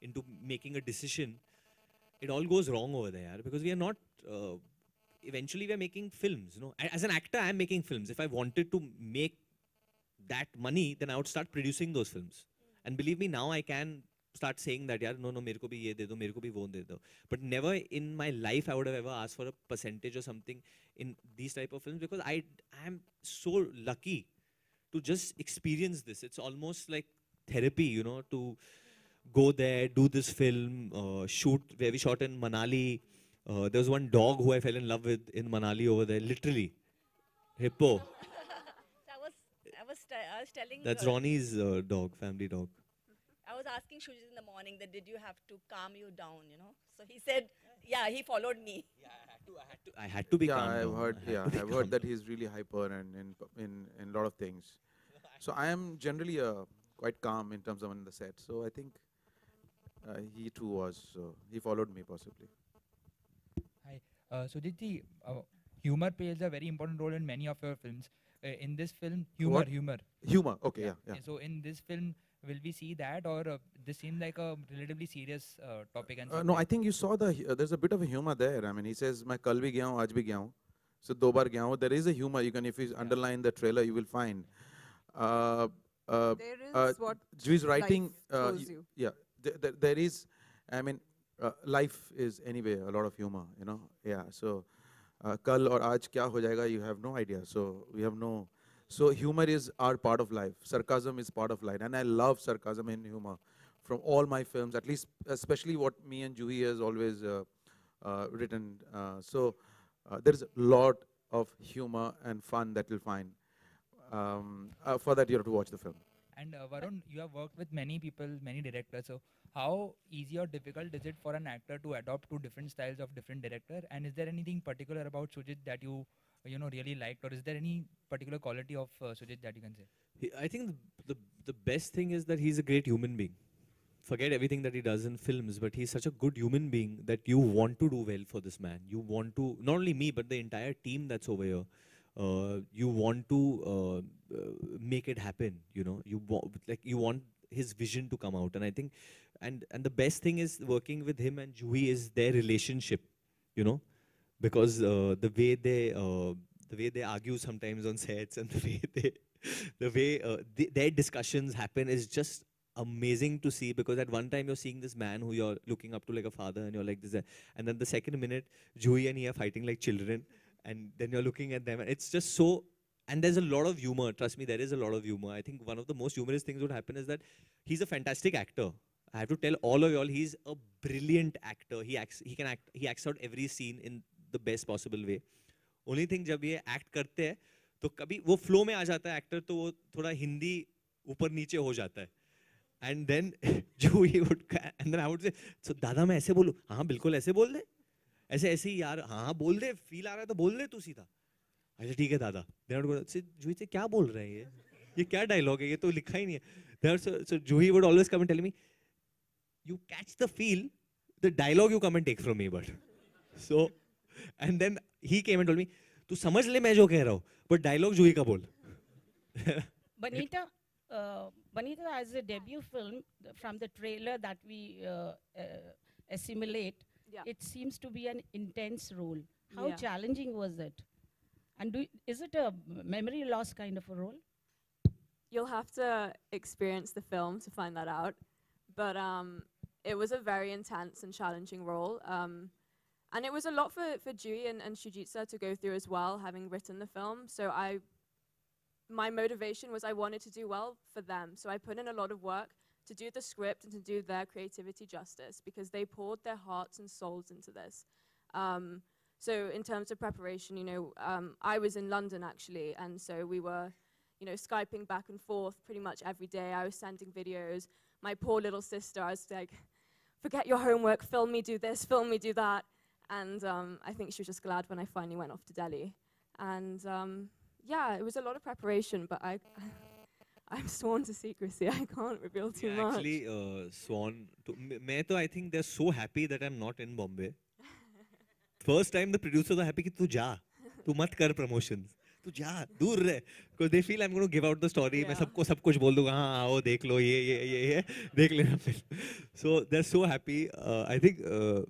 into making a decision, it all goes wrong over there because we are not uh, eventually we are making films you know. As an actor i am making films. If i wanted to make that money then i would start producing those films. And believe me now i can start saying that yeah no no mere ko bhi ye de do mere ko bhi wo de do. But never in my life i would have ever asked for a percentage or something in these type of films because i i am so lucky to just experience this. It's almost like therapy you know to go there, do this film, uh, shoot where we shot in Manali. Uh, there was one dog who I fell in love with in Manali over there, literally. Hippo. I was, I was, t- I was telling. That's uh, Ronnie's uh, dog, family dog. I was asking Shujit in the morning that did you have to calm you down, you know? So he said, yeah, he followed me. Yeah, I had to be yeah, calm I've down. heard. I had Yeah, I've heard that he's really hyper and in in in a lot of things. So I am generally uh, quite calm in terms of on the set. So I think uh, he too was, uh, he followed me possibly. Hi. so did the humor plays a very important role in many of your films. Uh, in this film, humor, what? humor. Humor, okay, yeah. yeah, yeah. So in this film, will we see that or uh, this seems like a relatively serious uh, topic and uh, no i think you saw the uh, there's a bit of a humor there i mean he says "My kal bhi gaya aaj bhi gaya so do baar gaya there is a humor you can if you yeah. underline the trailer you will find there is what Jewish writing yeah there is, I mean, uh, life is anyway a lot of humor, you know. Yeah, so uh, kal or aaj kya ho jayega, you have no idea. So we have no. So humor is our part of life. Sarcasm is part of life, and I love sarcasm and humor from all my films. At least, especially what me and Juhi has always uh, uh, written. Uh, so uh, there is a lot of humor and fun that you'll find. Um, for that, you have to watch the film. And uh, Varun, you have worked with many people, many directors. So how easy or difficult is it for an actor to adopt to different styles of different director? And is there anything particular about Sujit that you, you know, really liked, or is there any particular quality of uh, Sujit that you can say? I think the, the the best thing is that he's a great human being. Forget everything that he does in films, but he's such a good human being that you want to do well for this man. You want to not only me, but the entire team that's over here. Uh, you want to uh, uh, make it happen. You know, you like you want his vision to come out. And I think, and and the best thing is working with him and Juhi is their relationship, you know, because uh, the way they uh, the way they argue sometimes on sets and the way they the way th- their discussions happen is just amazing to see because at one time you're seeing this man who you're looking up to like a father and you're like this and then the second minute Juhi and he are fighting like children and then you're looking at them and it's just so and there's a lot of humor trust me there is a lot of humor i think one of the most humorous things would happen is that he's a fantastic actor i have to tell all of y'all he's a brilliant actor he acts he can act he acts out every scene in the best possible way only thing जब ये act करते हैं तो कभी वो flow में आ जाता है actor तो वो थोड़ा हिंदी ऊपर नीचे हो जाता है and then जो he would and then I would say so दादा मैं ऐसे बोलूँ हाँ बिल्कुल ऐसे बोल दे ऐसे ऐसे ही यार हाँ हाँ बोल दे फील आ रहा है तो बोल दे तू सीधा अच्छा ठीक है दादा से जूही से क्या बोल रहे हैं ये ये क्या डायलॉग है ये तो लिखा ही नहीं है so, so Juhi would always come and tell me you catch the feel the dialogue you come and take from me but so and then he came and told me तू समझ ले मैं जो कह रहा हूँ but dialogue जूही का बोल Bonita, uh, Bonita, as a debut film, from the trailer that we uh, uh, assimilate, Yeah. it seems to be an intense role. How Yeah. challenging was it? And do, is it a memory loss kind of a role? You'll have to experience the film to find that out. But um, it was a very intense and challenging role. Um, and it was a lot for, for Jui and, and Shujitsa to go through as well, having written the film. So I, my motivation was I wanted to do well for them. So I put in a lot of work to do the script and to do their creativity justice because they poured their hearts and souls into this. Um, so in terms of preparation, you know, um, I was in London actually, and so we were, you know, skyping back and forth pretty much every day. I was sending videos. My poor little sister, I was like, "Forget your homework. Film me do this. Film me do that." And um, I think she was just glad when I finally went off to Delhi. And um, yeah, it was a lot of preparation, but I, I'm sworn to secrecy. I can't reveal too Yeah, much. Actually, uh, Swan, to, मैं तो I think they're so happy that I'm not in Bombay. First time the producers are happy कि तू जा, तू मत कर promotions, तू जा, दूर रह. Because they feel I'm going to give out the story. मैं सबको सब कुछ बोल दूँगा. हाँ आओ देख लो ये ये ये ये देख लेना फिर. So they're so happy. Uh, I think uh,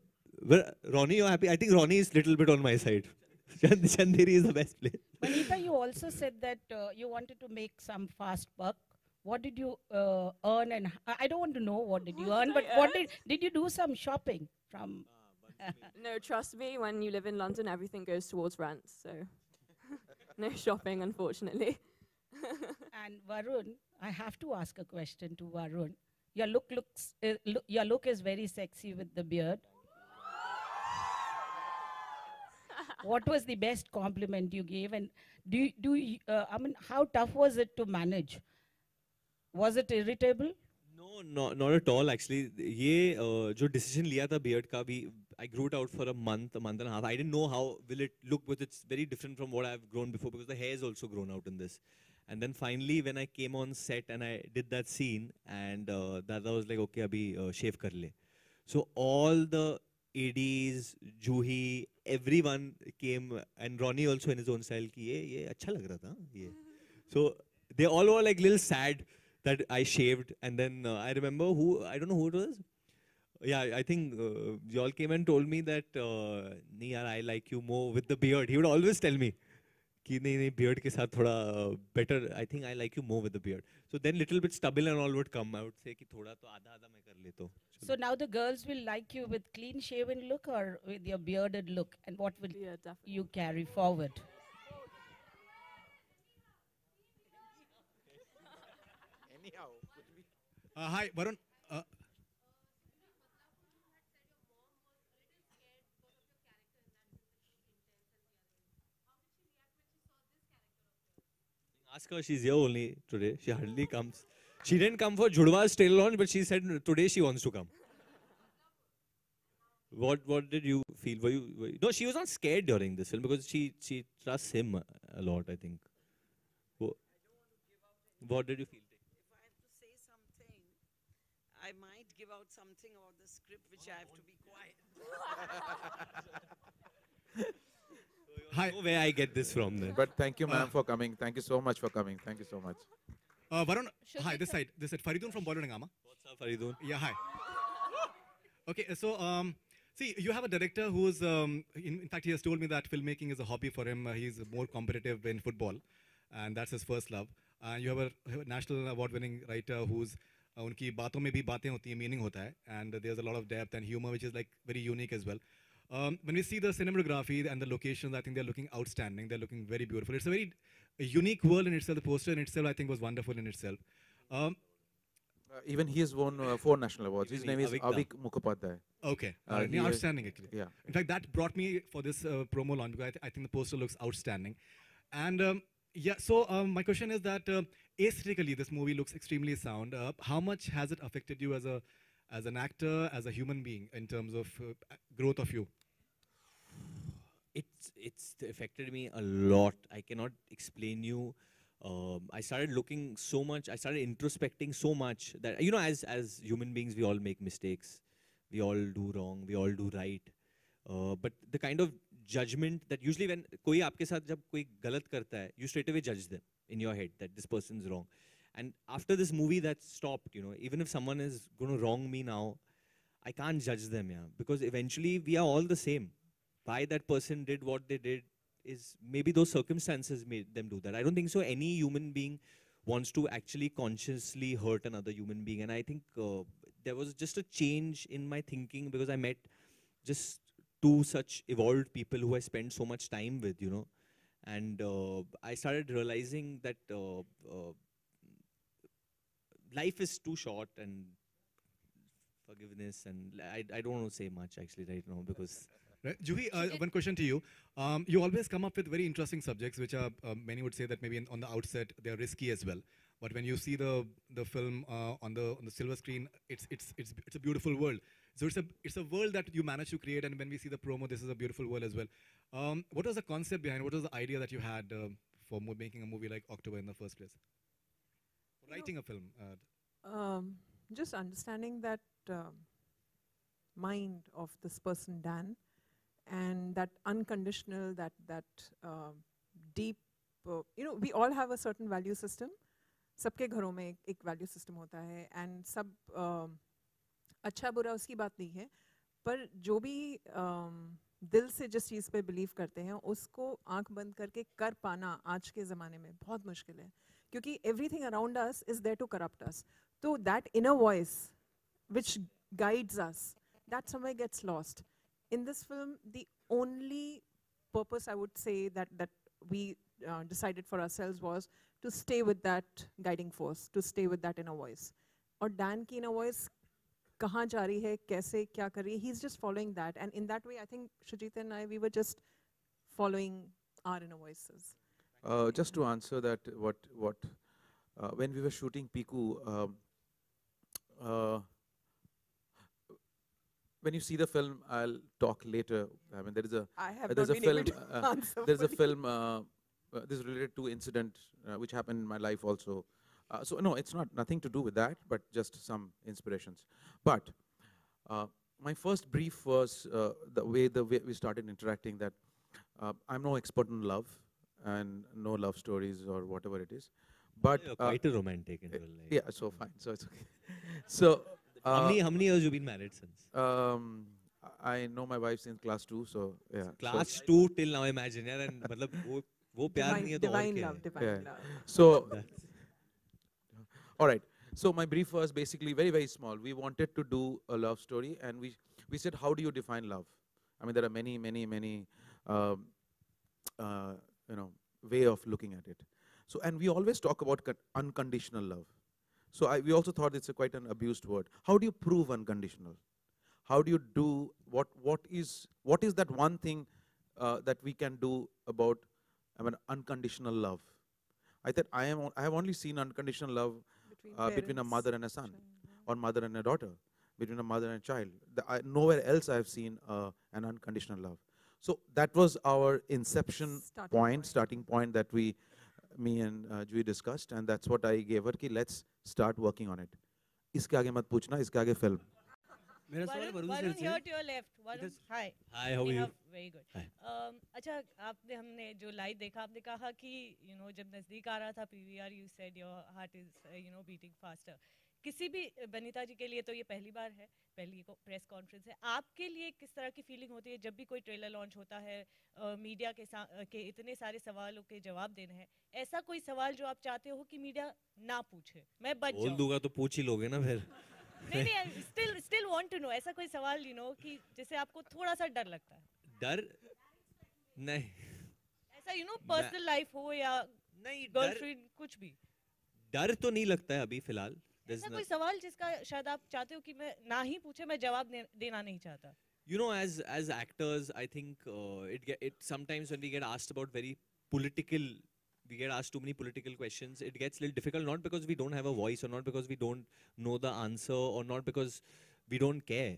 Ronnie, you're happy. I think Ronnie is little bit on my side. Chand- Chanderi is the best place. Bonita, you also said that uh, you wanted to make some fast buck. What did you uh, earn? And I don't want to know what did you earn, but what did did you do some shopping from? no, trust me, when you live in London, everything goes towards rent. So no shopping, unfortunately. and Varun, I have to ask a question to Varun. Your look looks uh, look, your look is very sexy with the beard. what was the best compliment you gave, and do you- do you, uh, I mean how tough was it to manage? Was it irritable? No, no, not at all. Actually, ये uh, जो decision लिया था beard का भी, I grew it out for a month, a month and a half. I didn't know how will it look, but it's very different from what I've grown before because the hair is also grown out in this. And then finally, when I came on set and I did that scene, and uh, Dada was like, okay, अभी uh, shave कर ले. So all the ADs, Juhi, everyone came and Ronnie also in his own style की ये ये अच्छा लग रहा था ये सो दे ऑल वो like lil said that I shaved and then I remember who I don't know who it was yeah I think you all came and told me that knee are I like you more with the beard he would always tell me कि नहीं नहीं beard के साथ थोड़ा better I think I like you more with the beard so then little bit stubble and all would come I would say कि थोड़ा तो आधा आधा मैं कर लेता हूँ So now the girls will like you with clean shaven look or with your bearded look, and what will you carry forward? Uh, hi, Varun. Uh, Ask her. She's here only today. She hardly comes. She didn't come for Judwa's tail launch, but she said today she wants to come. What What did you feel? Were you, were you- No, she was not scared during this film because she she trusts him a a lot. I think. Wha- What did you feel? If I have to say something, I might give out something about the script which I have to be quiet. Hi. where I get this from then. But thank you, ma'am, for coming. Thank you so much for coming. Thank you so much. Uh, Varun, Should hi, we this come- side, this side. Faridun from Bollywood Hungama. What's up, Faridun? Yeah, hi. Okay, so um, see, you have a director who's, um, in, in fact, he has told me that filmmaking is a hobby for him. Uh, he's more competitive in football, and that's his first love. And you have a, have a national award-winning writer who's uh, उनकी बातों में भी बातें होती हैं, meaning होता है, and there's a lot of depth and humor, which is like very unique as well. Um, when we see the cinematography and the locations, I think they're looking outstanding. They're looking very beautiful. It's a very a unique world in itself. The poster in itself, I think, was wonderful in itself. Um, Uh, even he has won uh, four national awards. His name is Avik Mukhopadhyay. Okay, Uh, uh, he yeah, is- outstanding actually. Yeah. In fact, that brought me for this uh, promo launch because I, th- I think the poster looks outstanding. And um, yeah, so um, my question is that uh, aesthetically, this movie looks extremely sound. Uh, how much has it affected you as a as an actor, as a human being, in terms of uh, growth of you? it's it's affected me a lot. I cannot explain you. Um, I started looking so much. I started introspecting so much that you know, as as human beings, we all make mistakes. We all do wrong. We all do right. Uh, but the kind of judgment that usually when कोई आपके साथ जब कोई गलत करता है, you straight away judge them in your head that this person's wrong. And after this movie, that stopped. You know, even if someone is going to wrong me now, I can't judge them, yeah, because eventually we are all the same. Why that person did what they did is maybe those circumstances made them do that. I don't think so. Any human being wants to actually consciously hurt another human being, and I think uh, there was just a change in my thinking because I met just two such evolved people who I spent so much time with, you know, and uh, I started realizing that uh, uh, life is too short and forgiveness and I, I don't want to say much actually right now because Right. Juhi, uh, one question to you. Um, you always come up with very interesting subjects, which are uh, many would say that maybe in, on the outset they are risky as well. But when you see the the film uh, on the on the silver screen, it's it's it's it's a beautiful world. So it's a it's a world that you manage to create, and when we see the promo, this is a beautiful world as well. Um, what was the concept behind? What was the idea that you had uh, for mo- making a movie like October in the first place? Writing a film. Uh, um, just understanding that um, mind of this person Dan and that unconditional that that um, deep uh, you know we all have a certain value system. सबके घरों में एक, value system होता है and सब um, अच्छा बुरा उसकी बात नहीं है पर जो भी um, दिल से जिस चीज़ पे बिलीव करते हैं उसको आँख बंद करके कर पाना आज के ज़माने में बहुत मुश्किल है क्योंकि everything around us is there to corrupt us तो that inner voice which guides us that somewhere gets lost. in this film, the only purpose I would say that, that we uh, decided for ourselves was to stay with that guiding force, to stay with that inner voice. Or Dan ki inner voice, kahan ja hai, kaise, kya kar he's just following that. And in that way, I think Shajita and I, we were just following our inner voices. Uh, just to answer that, what, what uh, when we were shooting Piku, um, uh, when you see the film, I'll talk later. I mean, there is a I have there's a film. uh, there's a film. Uh, uh, this is related to incident uh, which happened in my life also. Uh, so no, it's not nothing to do with that, but just some inspirations. But uh, my first brief was uh, the way the way we started interacting. That uh, I'm no expert in love and no love stories or whatever it is. But You're uh, quite a romantic in real life. Yeah, so fine. So it's okay. So How many uh, how many years you been married since? Um, I know my wife since class two, so yeah. so- Class two till now, imagine यार and मतलब वो वो प्यार Divine- नहीं है तो और divine क्या love, है? divine Yeah. love. So, all right. So my brief was basically very very small. We wanted to do a love story, and we we said, how do you define love? I mean, there are many many many um, uh, you know way of looking at it. So and we always talk about con- unconditional love. So I, we also thought it's a quite an abused word. How do you prove unconditional? How do you do what what is what is that one thing uh, that we can do about I mean unconditional love? I thought I am I have only seen unconditional love Between uh, between a mother and a son, or mother and a daughter, between a mother and a child. The, I, nowhere else I have seen uh, an unconditional love. So that was our inception Starting point, starting point that we, me and uh, Jui discussed, and that's what I gave her. Ki let's start working on it. इसके आगे मत पूछना, इसके आगे film. मेरा सवाल Varun, Varun sir here से to your left. Varun, hi. Hi, how are you? Neha, Very good. Hi. Um, अच्छा आपने हमने जो लाइव देखा आपने कहा कि you know जब नज़दीक आ रहा था PVR you said your heart is uh, you know beating faster. किसी भी बनीता जी के लिए तो ये पहली बार है पहली प्रेस कॉन्फ्रेंस है। आपके लिए किस तरह की फीलिंग होती है? जब भी कोई ट्रेलर लॉन्च होता है मीडिया के के इतने सारे सवालों के जवाब देने हैं ऐसा कोई सवाल जो आप चाहते हो कि मीडिया ना पूछे? मैं बच बोल दूँगा तो पूछ ही लोगे ना फिर। नहीं नहीं still still want to know ऐसा कोई सवाल यू नो कि जिसे आपको थोड़ा सा डर लगता है? डर? नहीं। ऐसा यू नो पर्सनल लाइफ हो या नहीं गर्लफ्रेंड कुछ भी। डर तो नहीं लगता है अभी फ़िलहाल। ऐसा कोई सवाल जिसका शायद आप चाहते हो कि मैं ना ही पूछे मैं जवाब देना नहीं चाहता you know as as actors i think uh, it get it sometimes when we get asked about very political we get asked too many political questions it gets a little difficult not because we don't have a voice or not because we don't know the answer or not because we don't care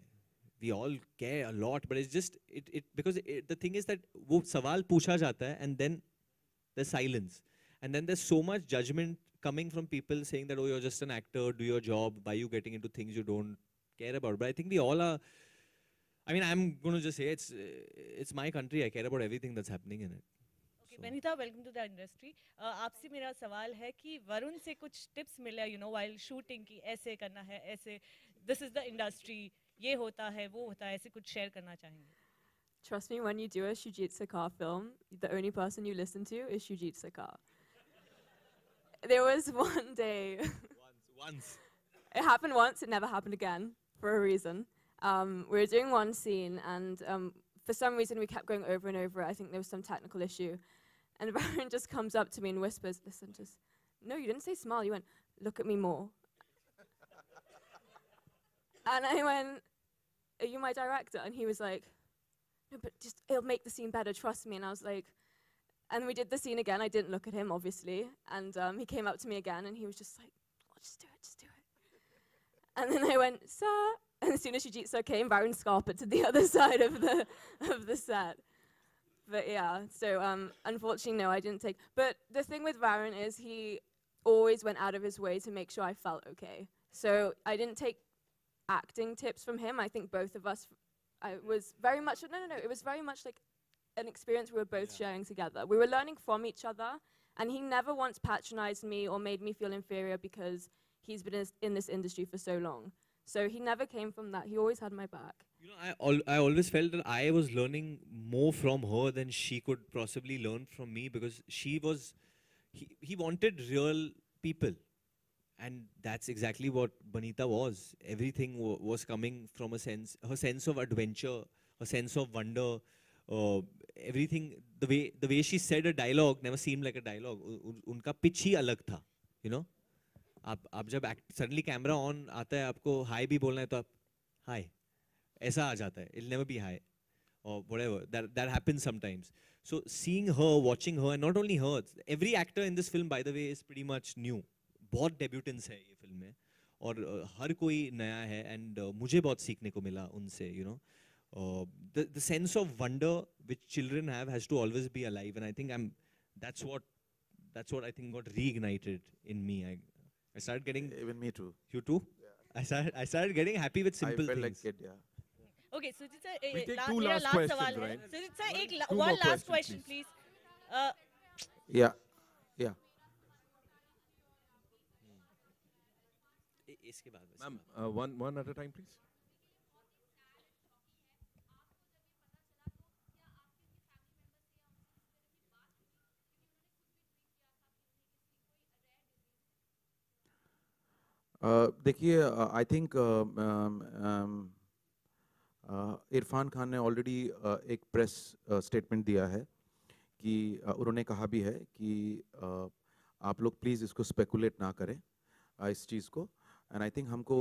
we all care a lot but it's just it, it because it, the thing is that wo sawal pucha jata hai and then there's silence and then there's so much judgment coming from people saying that oh you're just an actor do your job why you getting into things you don't care about but i think we all are I mean, I'm going to just say it's uh, it's my country. I care about everything that's happening in it. Okay welcome to the industry आपसे मेरा सवाल है कि वरुण से कुछ tips मिले you know while shooting की ऐसे करना है ऐसे दिस इज़ द इंडस्ट्री ये होता है वो होता है ऐसे कुछ शेयर करना चाहेंगे Trust me, when you do a Shujit Sakar film, the only person you listen to is Shujit Sakar. There was one day. once. once. It happened once, it never happened again for a reason. Um, we were doing one scene, and um, for some reason we kept going over and over it. I think there was some technical issue. And Baron just comes up to me and whispers, Listen, just, no, you didn't say smile. You went, Look at me more. and I went, Are you my director? And he was like, No, but just, it'll make the scene better, trust me. And I was like, and we did the scene again. I didn't look at him, obviously. And um, he came up to me again, and he was just like, oh, just do it, just do it. And then I went, sir. And as soon as Shujitsu came, Baron to the other side of the, of the set. But yeah, so um, unfortunately, no, I didn't take. But the thing with Baron is he always went out of his way to make sure I felt okay. So I didn't take acting tips from him. I think both of us, I was very much, no, no, no, it was very much like an experience we were both sharing together. We were learning from each other, and he never once patronized me or made me feel inferior because he's been in this industry for so long. So he never came from that. He always had my back. You know, I, al- I always felt that I was learning more from her than she could possibly learn from me because she was, he, he wanted real people. And that's exactly what Banita was. Everything wa- was coming from a sense, her sense of adventure, her sense of wonder, uh, everything. The way the way she said a dialogue never seemed like a dialogue. उ- उ- उनका pitch ही अलग था, you know. आप आप जब suddenly camera on आता है आपको हाई भी बोलना है तो आप हाय ऐसा आ जाता है it'll never be high or whatever that that happens sometimes so seeing her watching her and not only her every actor in this film by the way is pretty much new बहुत डेब्यूटेंस है ये film में और uh, हर कोई नया है and uh, मुझे बहुत सीखने को मिला उनसे you know the the sense of wonder which children have has to always be alive and i think i'm that's what that's what i think got reignited in me i i started getting even me too you too i started i started getting happy with simple I felt things like kid, yeah. Okay Sujit sir We A, take La- two मेरा last last questions, सवाल है right? Sujit sir एक Two one more last questions, question please Yeah, yeah. इ- इसके बाद बस ma'am one one at a time please देखिए I think Irfan Khan ने ऑलरेडी एक प्रेस स्टेटमेंट दिया है कि उन्होंने कहा भी है कि आप लोग प्लीज़ इसको स्पेकुलेट ना करें इस चीज़ को। एंड आई थिंक हमको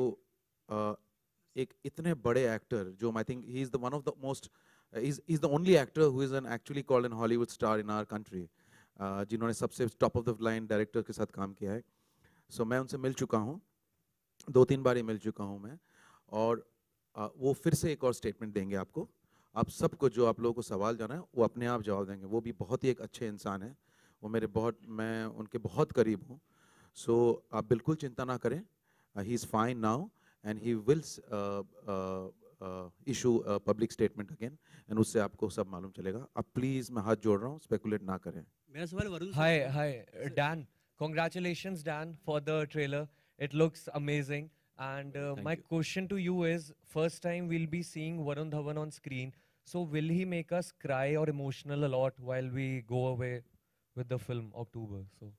एक इतने बड़े एक्टर जो I think he is the one of the most is is the only actor who is an actually called an Hollywood star in our country जिन्होंने सबसे top of the line director के साथ काम किया है। सो so, मैं उनसे मिल चुका हूँ। दो तीन बार ही मिल चुका हूँ मैं और आ, वो फिर से एक और स्टेटमेंट देंगे आपको। आप सबको जो आप लोगों को सवाल जाना है वो अपने आप जवाब देंगे। वो भी बहुत ही एक अच्छे इंसान हैं। वो मेरे बहुत मैं उनके बहुत करीब हूँ। सो so, आप बिल्कुल चिंता ना करें। He is fine now and he will s- uh, issue a public statement again and उससे आपको सब मालूम चलेगा। आप प्लीज़ मैं हाथ जोड़ रहा हूँ स्पेकुलेट ना करें। मेरा सवाल वरुण है। hi, uh, Dan. Congratulations, Dan, for the trailer. It looks amazing. And uh, Thank my you. question to you is: First time we'll be seeing Varun Dhawan on screen. So will he make us cry or emotional a lot while we go away with the film October? So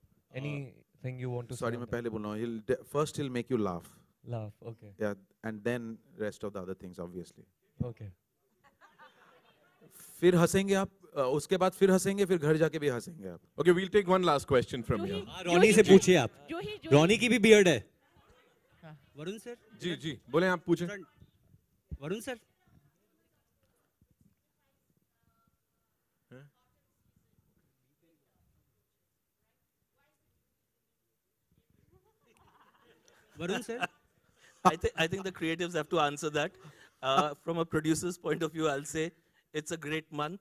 anything you want to sorry say? मैं on that? पहले बोल रहा हूँ he'll de- first he'll make you laugh Laugh, okay. yeah and then rest of the other things obviously Okay. फिर हंसेंगे आप अ, उसके बाद फिर हंसेंगे फिर घर जाके भी हंसेंगे आप Okay, we'll take one last question from you. हाँ, रॉनी से पूछिए आप जूही। की भी बियर्ड है वरुण सर जी जी बोले आप पूछें Varun sir Varun sir I think I think the creatives have to answer that. Uh, from a producer's point of view, I'll say it's a great month.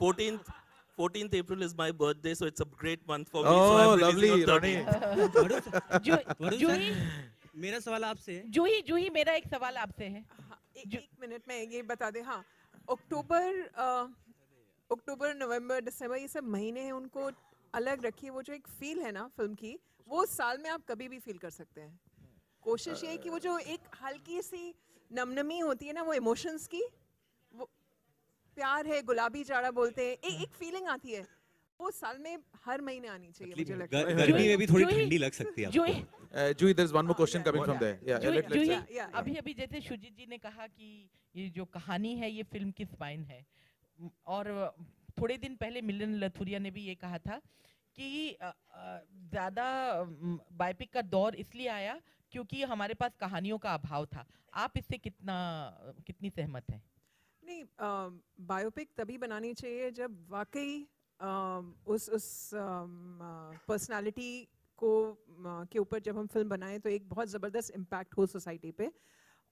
14th 14th April is my birthday, so it's a great month for me. so Oh, I'm lovely, releasing on Ronnie. 13th. Varun sir जू- वरुण जूही sir मेरा सवाल आपसे है जूही जूही मेरा एक सवाल आपसे है एक, एक मिनट में ये बता दे हाँ अक्टूबर अक्टूबर नवंबर दिसंबर ये सब महीने हैं उनको अलग रखिए वो जो एक फील है ना फ़िल्म की वो साल में आप कभी भी फील कर सकते हैं कोशिश ये है कि वो जो एक हल्की सी नमनमी होती है ना वो इमोशंस की प्यार है गुलाबी जाड़ा बोलते हैं एक एक फीलिंग आती है। वो साल में हर महीने आनी चाहिए मुझे लगता है। गर्मी में भी थोड़ी ठंडी लग सकती है जूही। आपको। Juhi, there's one more question coming from जूही- जूही. अभी अभी जैसे सुजीत जी ने कहा कि ये जो कहानी है ये फ़िल्म की स्पाइन है। और थोड़े दिन पहले मिलन लथुरिया ने भी ये कहा था कि ज़्यादा बायोपिक का दौर इसलिए आया क्योंकि हमारे पास कहानियों का अभाव था। आप इससे कितना कितनी सहमत हैं? नहीं बायोपिक तभी बनानी चाहिए जब वाकई उस उस पर्सनालिटी को के ऊपर जब हम फ़िल्म बनाएँ तो एक बहुत ज़बरदस्त इम्पैक्ट हो सोसाइटी पे।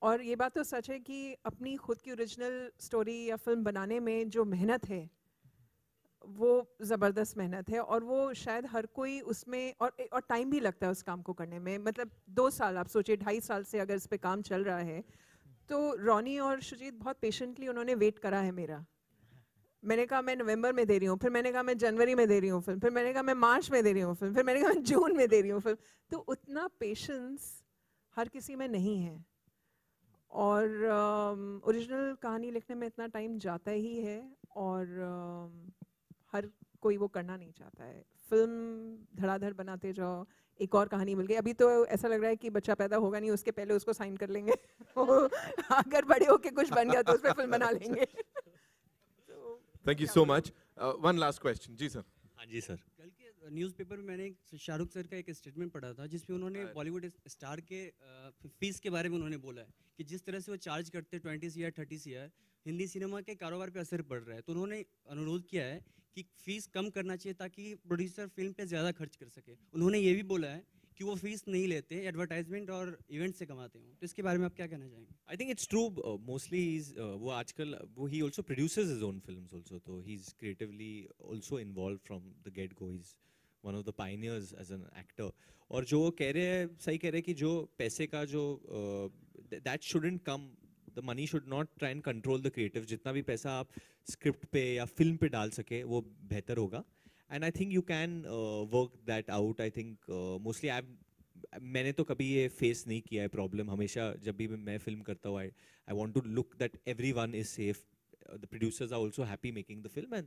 और ये बात तो सच है कि अपनी खुद की ओरिजिनल स्टोरी या फ़िल्म बनाने में जो मेहनत है, वो ज़बरदस्त मेहनत है और वो शायद हर कोई उसमें और और टाइम भी लगता है उस काम को करने में। मतलब दो साल, आप सोचिए, ढाई साल से अगर इस पर काम चल रहा है तो रॉनी और सुजीत बहुत पेशेंटली उन्होंने वेट करा है मेरा। मैंने कहा मैं नवंबर में दे रही हूँ फिर मैंने कहा मैं जनवरी में दे रही हूँ फ़िल्म फिर मैंने कहा मैं मार्च में दे रही हूँ फ़िल्म फिर मैंने कहा मैं जून में दे रही हूँ फ़िल्म। तो उतना पेशेंस हर किसी में नहीं है। और ओरिजिनल uh, कहानी लिखने में इतना टाइम जाता ही है और um, हर कोई वो करना नहीं चाहता है। फ़िल्म धड़ाधड़ बनाते जाओ एक और कहानी मिल गई अभी तो ऐसा लग रहा है कि बच्चा पैदा होगा नहीं उसके पहले उसको साइन कर लेंगे अगर बड़े होके कुछ बन गया तो उस पर फ़िल्म बना लेंगे you so much. Uh, one last question. जी सर. हाँ जी सर कल के न्यूज़पेपर में मैंने शाहरुख सर का एक स्टेटमेंट पढ़ा था जिसमें उन्होंने बॉलीवुड स्टार के फ़ीस के बारे में उन्होंने बोला है कि जिस तरह से वो चार्ज करते हैं twenty C thirty C Hindi cinema के कारोबार पे असर पड़ रहा है तो उन्होंने अनुरोध किया है कि फ़ीस कम करना चाहिए ताकि प्रोड्यूसर फ़िल्म पे ज़्यादा खर्च कर सके। उन्होंने ये भी बोला है कि वो फ़ीस नहीं लेते एडवर्टाइजमेंट और इवेंट से कमाते हों। तो इसके बारे में आप क्या कहना चाहेंगे? I think it's true mostly is वो आजकल, वो he also producers his own film also तो he is creatively also involve from the get go is one of the pioneers as an actor और जो कह रहे हैं, सही कह रहे हैं कि जो पैसे का जो that shouldn't come shouldn't money should not try and control the creative. जितना भी पैसा आप स्क्रिप्ट पे या फ़िल्म पे डाल सके वो बेहतर होगा. And I think you can work that out I think mostly I मैंने तो कभी ये फेस नहीं किया है प्रॉब्लम हमेशा जब भी मैं फ़िल्म करता हूँ I I want to look that everyone is safe the producers are also happy making the film and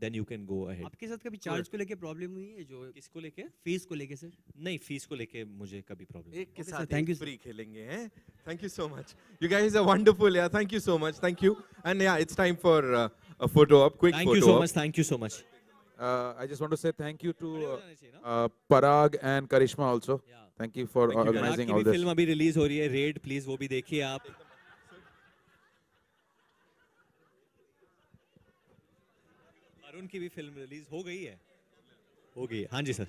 then you can go ahead आपके साथ कभी चार्ज को लेके प्रॉब्लम हुई है जो किसको लेके फ़ीस को लेके सर नहीं फ़ीस को लेके मुझे कभी प्रॉब्लम एक के साथ you, sir. free खेलेंगे हैं thank you so much you guys are wonderful yeah thank you so much thank you and yeah it's time for uh, a photo up quick Thank photo you so op. much. Thank you so much. Uh, I just want to say thank you to uh, uh, Parag and Karishma also. Yeah. Thank you for Thank organizing की all this. Film अभी release हो रही है red please वो भी देखिए आप की भी फ़िल्म रिलीज़ हो गई है। हो गई हाँ जी sir.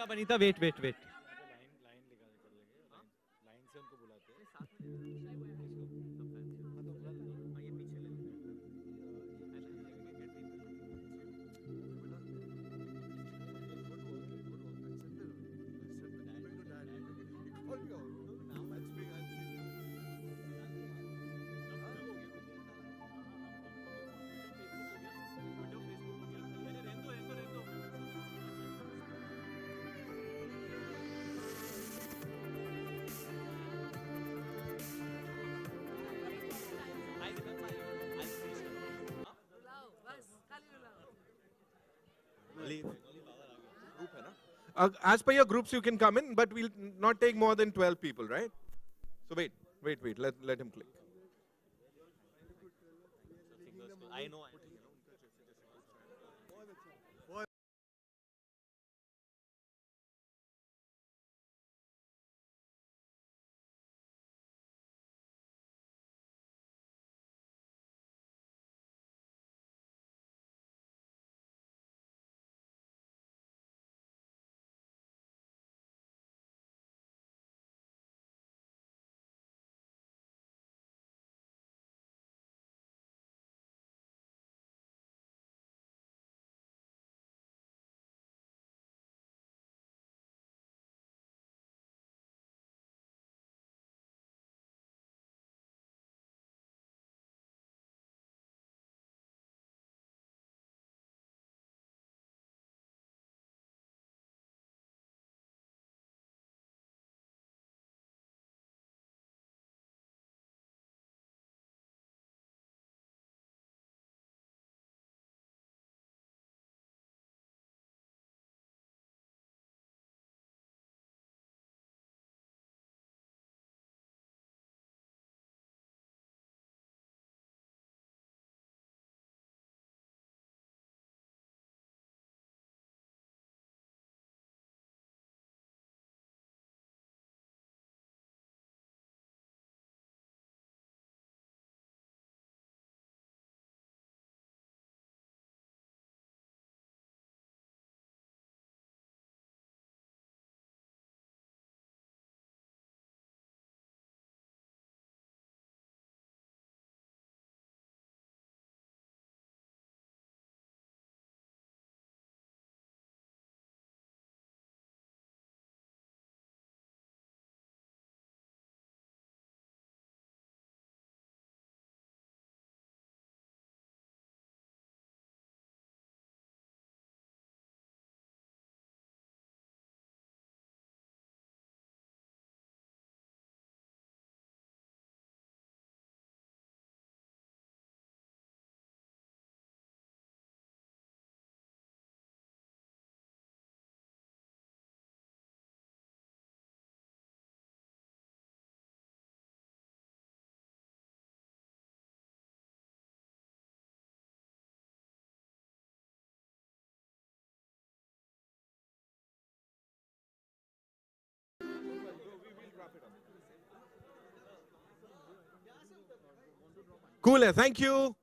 Banita Banita wait wait wait Uh, as per your groups, you can come in, but we'll not take more than 12 people, right? So wait, wait, wait. Let, let him click. Cool thank you.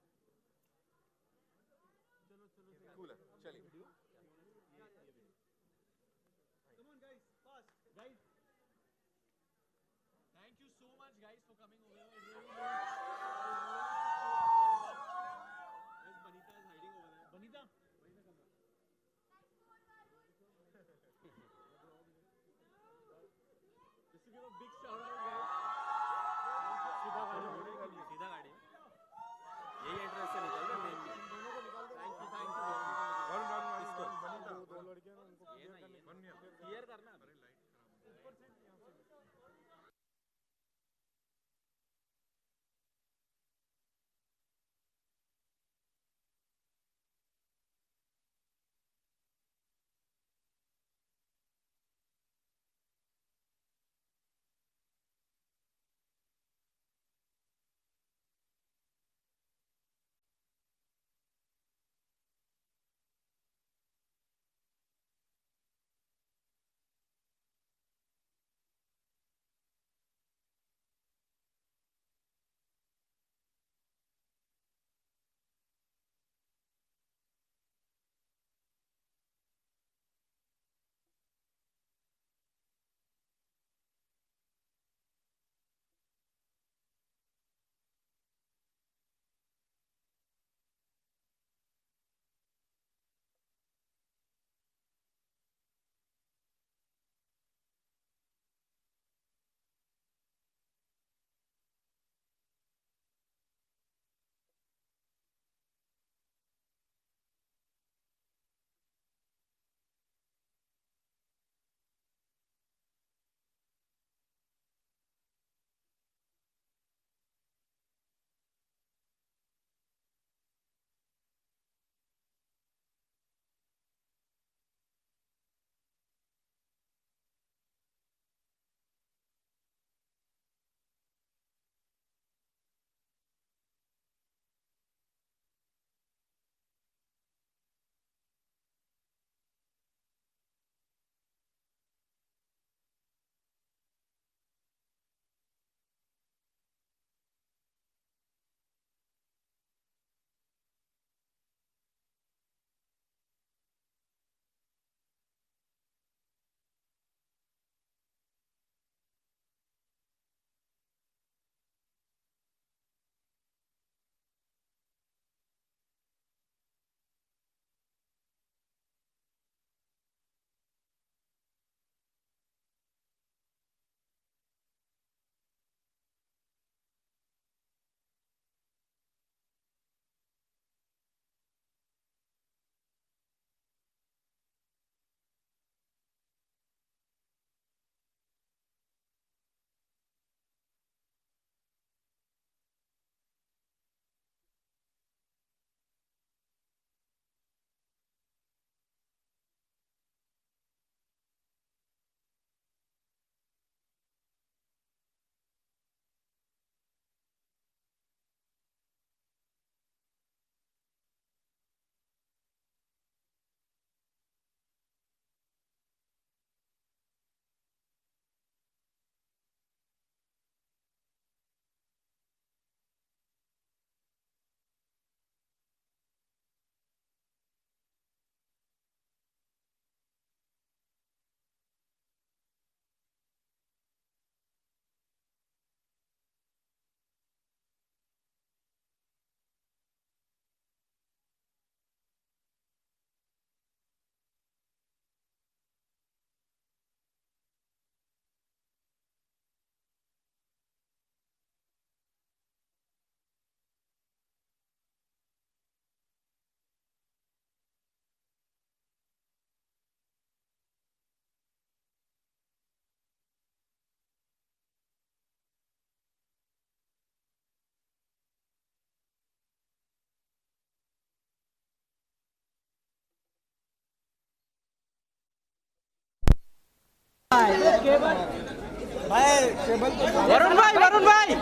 Varun भाई वरुण भाई।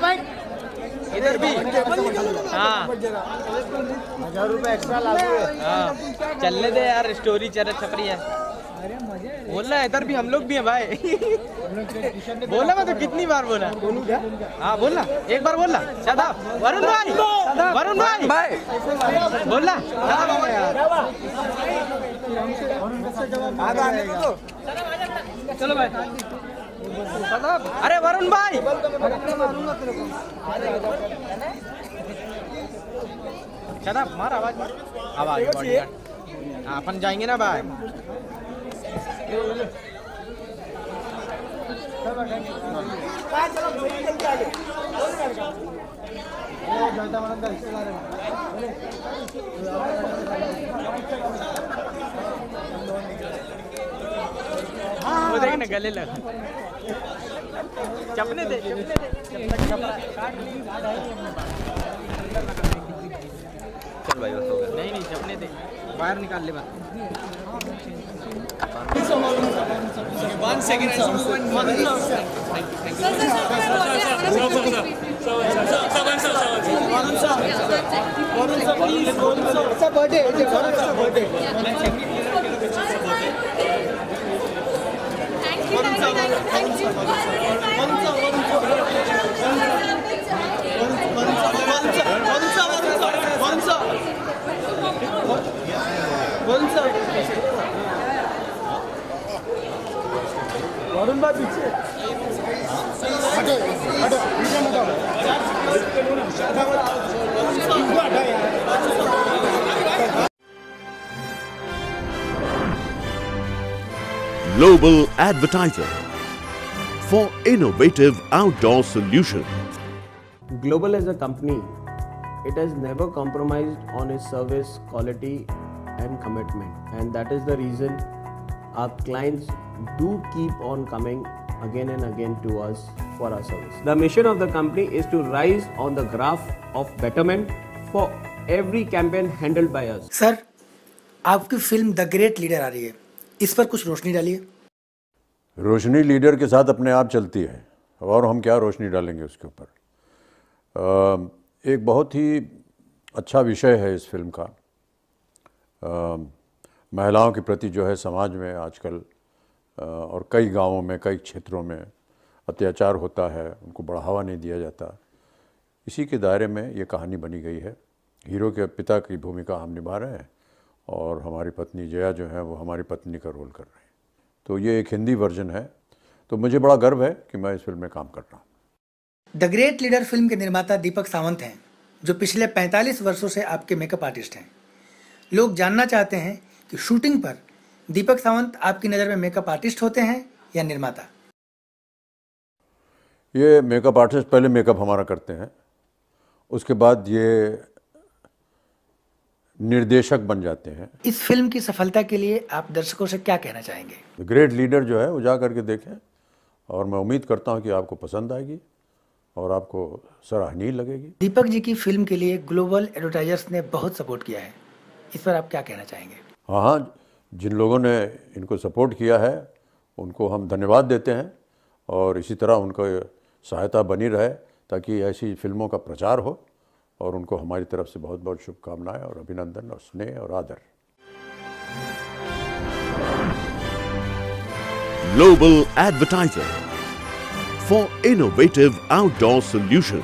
भाई इधर भी। हाँ। हज़ार रुपए extra लागू हाँ। चलने दे यार स्टोरी चल छप रही है बोल रहा है इधर भी हम लोग भी हैं भाई। बोला मैं तो कितनी बार बोला। हाँ बोल एक बार बोल ना शादाब वरुण भाई। वरुण भाई। भाई। बोल ना चलो भाई। अरे वरुण भाई। शादाब मार आवाज़। आवाज़ हाँ, अपन जाएँगे ना भाई। वो देख ना गले लगा। चपने दे चपने दे। चल भाई बस हो गया। नहीं नहीं चपने दे। बाहर निकाल ले बस One 원은밥 있지? 가자, 가자, 일본보다. 이거 아다야. Global Advertiser for innovative outdoor solutions. Global as a company, it has never compromised on its service quality and commitment, and that is the reason our clients do keep on coming again and again to us for our service. The mission of the company is to rise on the graph of betterment for every campaign handled by us. Sir आपकी film the great leader आ रही है इस पर कुछ रोशनी डालिए। रोशनी leader के साथ अपने आप चलती है और हम क्या रोशनी डालेंगे उसके ऊपर? एक बहुत ही अच्छा विषय है इस फ़िल्म का। अ, महिलाओं के प्रति जो है समाज में आजकल और कई गाँवों में कई क्षेत्रों में अत्याचार होता है उनको बढ़ावा नहीं दिया जाता। इसी के दायरे में ये कहानी बनी गई है। हीरो के पिता की भूमिका हम निभा रहे हैं। और हमारी पत्नी जया जो है वो हमारी पत्नी का रोल कर रहे हैं। तो ये एक हिंदी वर्जन है। तो मुझे बड़ा गर्व है कि मैं इस फ़िल्म में काम कर रहा हूँ। द ग्रेट लीडर फ़िल्म के निर्माता दीपक सावंत हैं जो पिछले 45 वर्षों से आपके मेकअप आर्टिस्ट हैं। लोग जानना चाहते हैं कि शूटिंग पर दीपक सावंत आपकी नज़र में मेकअप आर्टिस्ट होते हैं या निर्माता? ये मेकअप आर्टिस्ट पहले मेकअप हमारा करते हैं। उसके बाद ये निर्देशक बन जाते हैं। इस फ़िल्म की सफलता के लिए आप दर्शकों से क्या कहना चाहेंगे? ग्रेट लीडर जो है वो जा करके देखें और मैं उम्मीद करता हूँ कि आपको पसंद आएगी और आपको सराहनीय लगेगी। दीपक जी की फ़िल्म के लिए ग्लोबल एडवर्टाइजर्स ने बहुत सपोर्ट किया है। इस पर आप क्या कहना चाहेंगे? हाँ हाँ जिन लोगों ने इनको सपोर्ट किया है उनको हम धन्यवाद देते हैं और इसी तरह उनको सहायता बनी रहे ताकि ऐसी फ़िल्मों का प्रचार हो। और उनको हमारी तरफ़ से बहुत बहुत शुभकामनाएँ और अभिनंदन और स्नेह और आदर। Global advertiser for innovative outdoor solution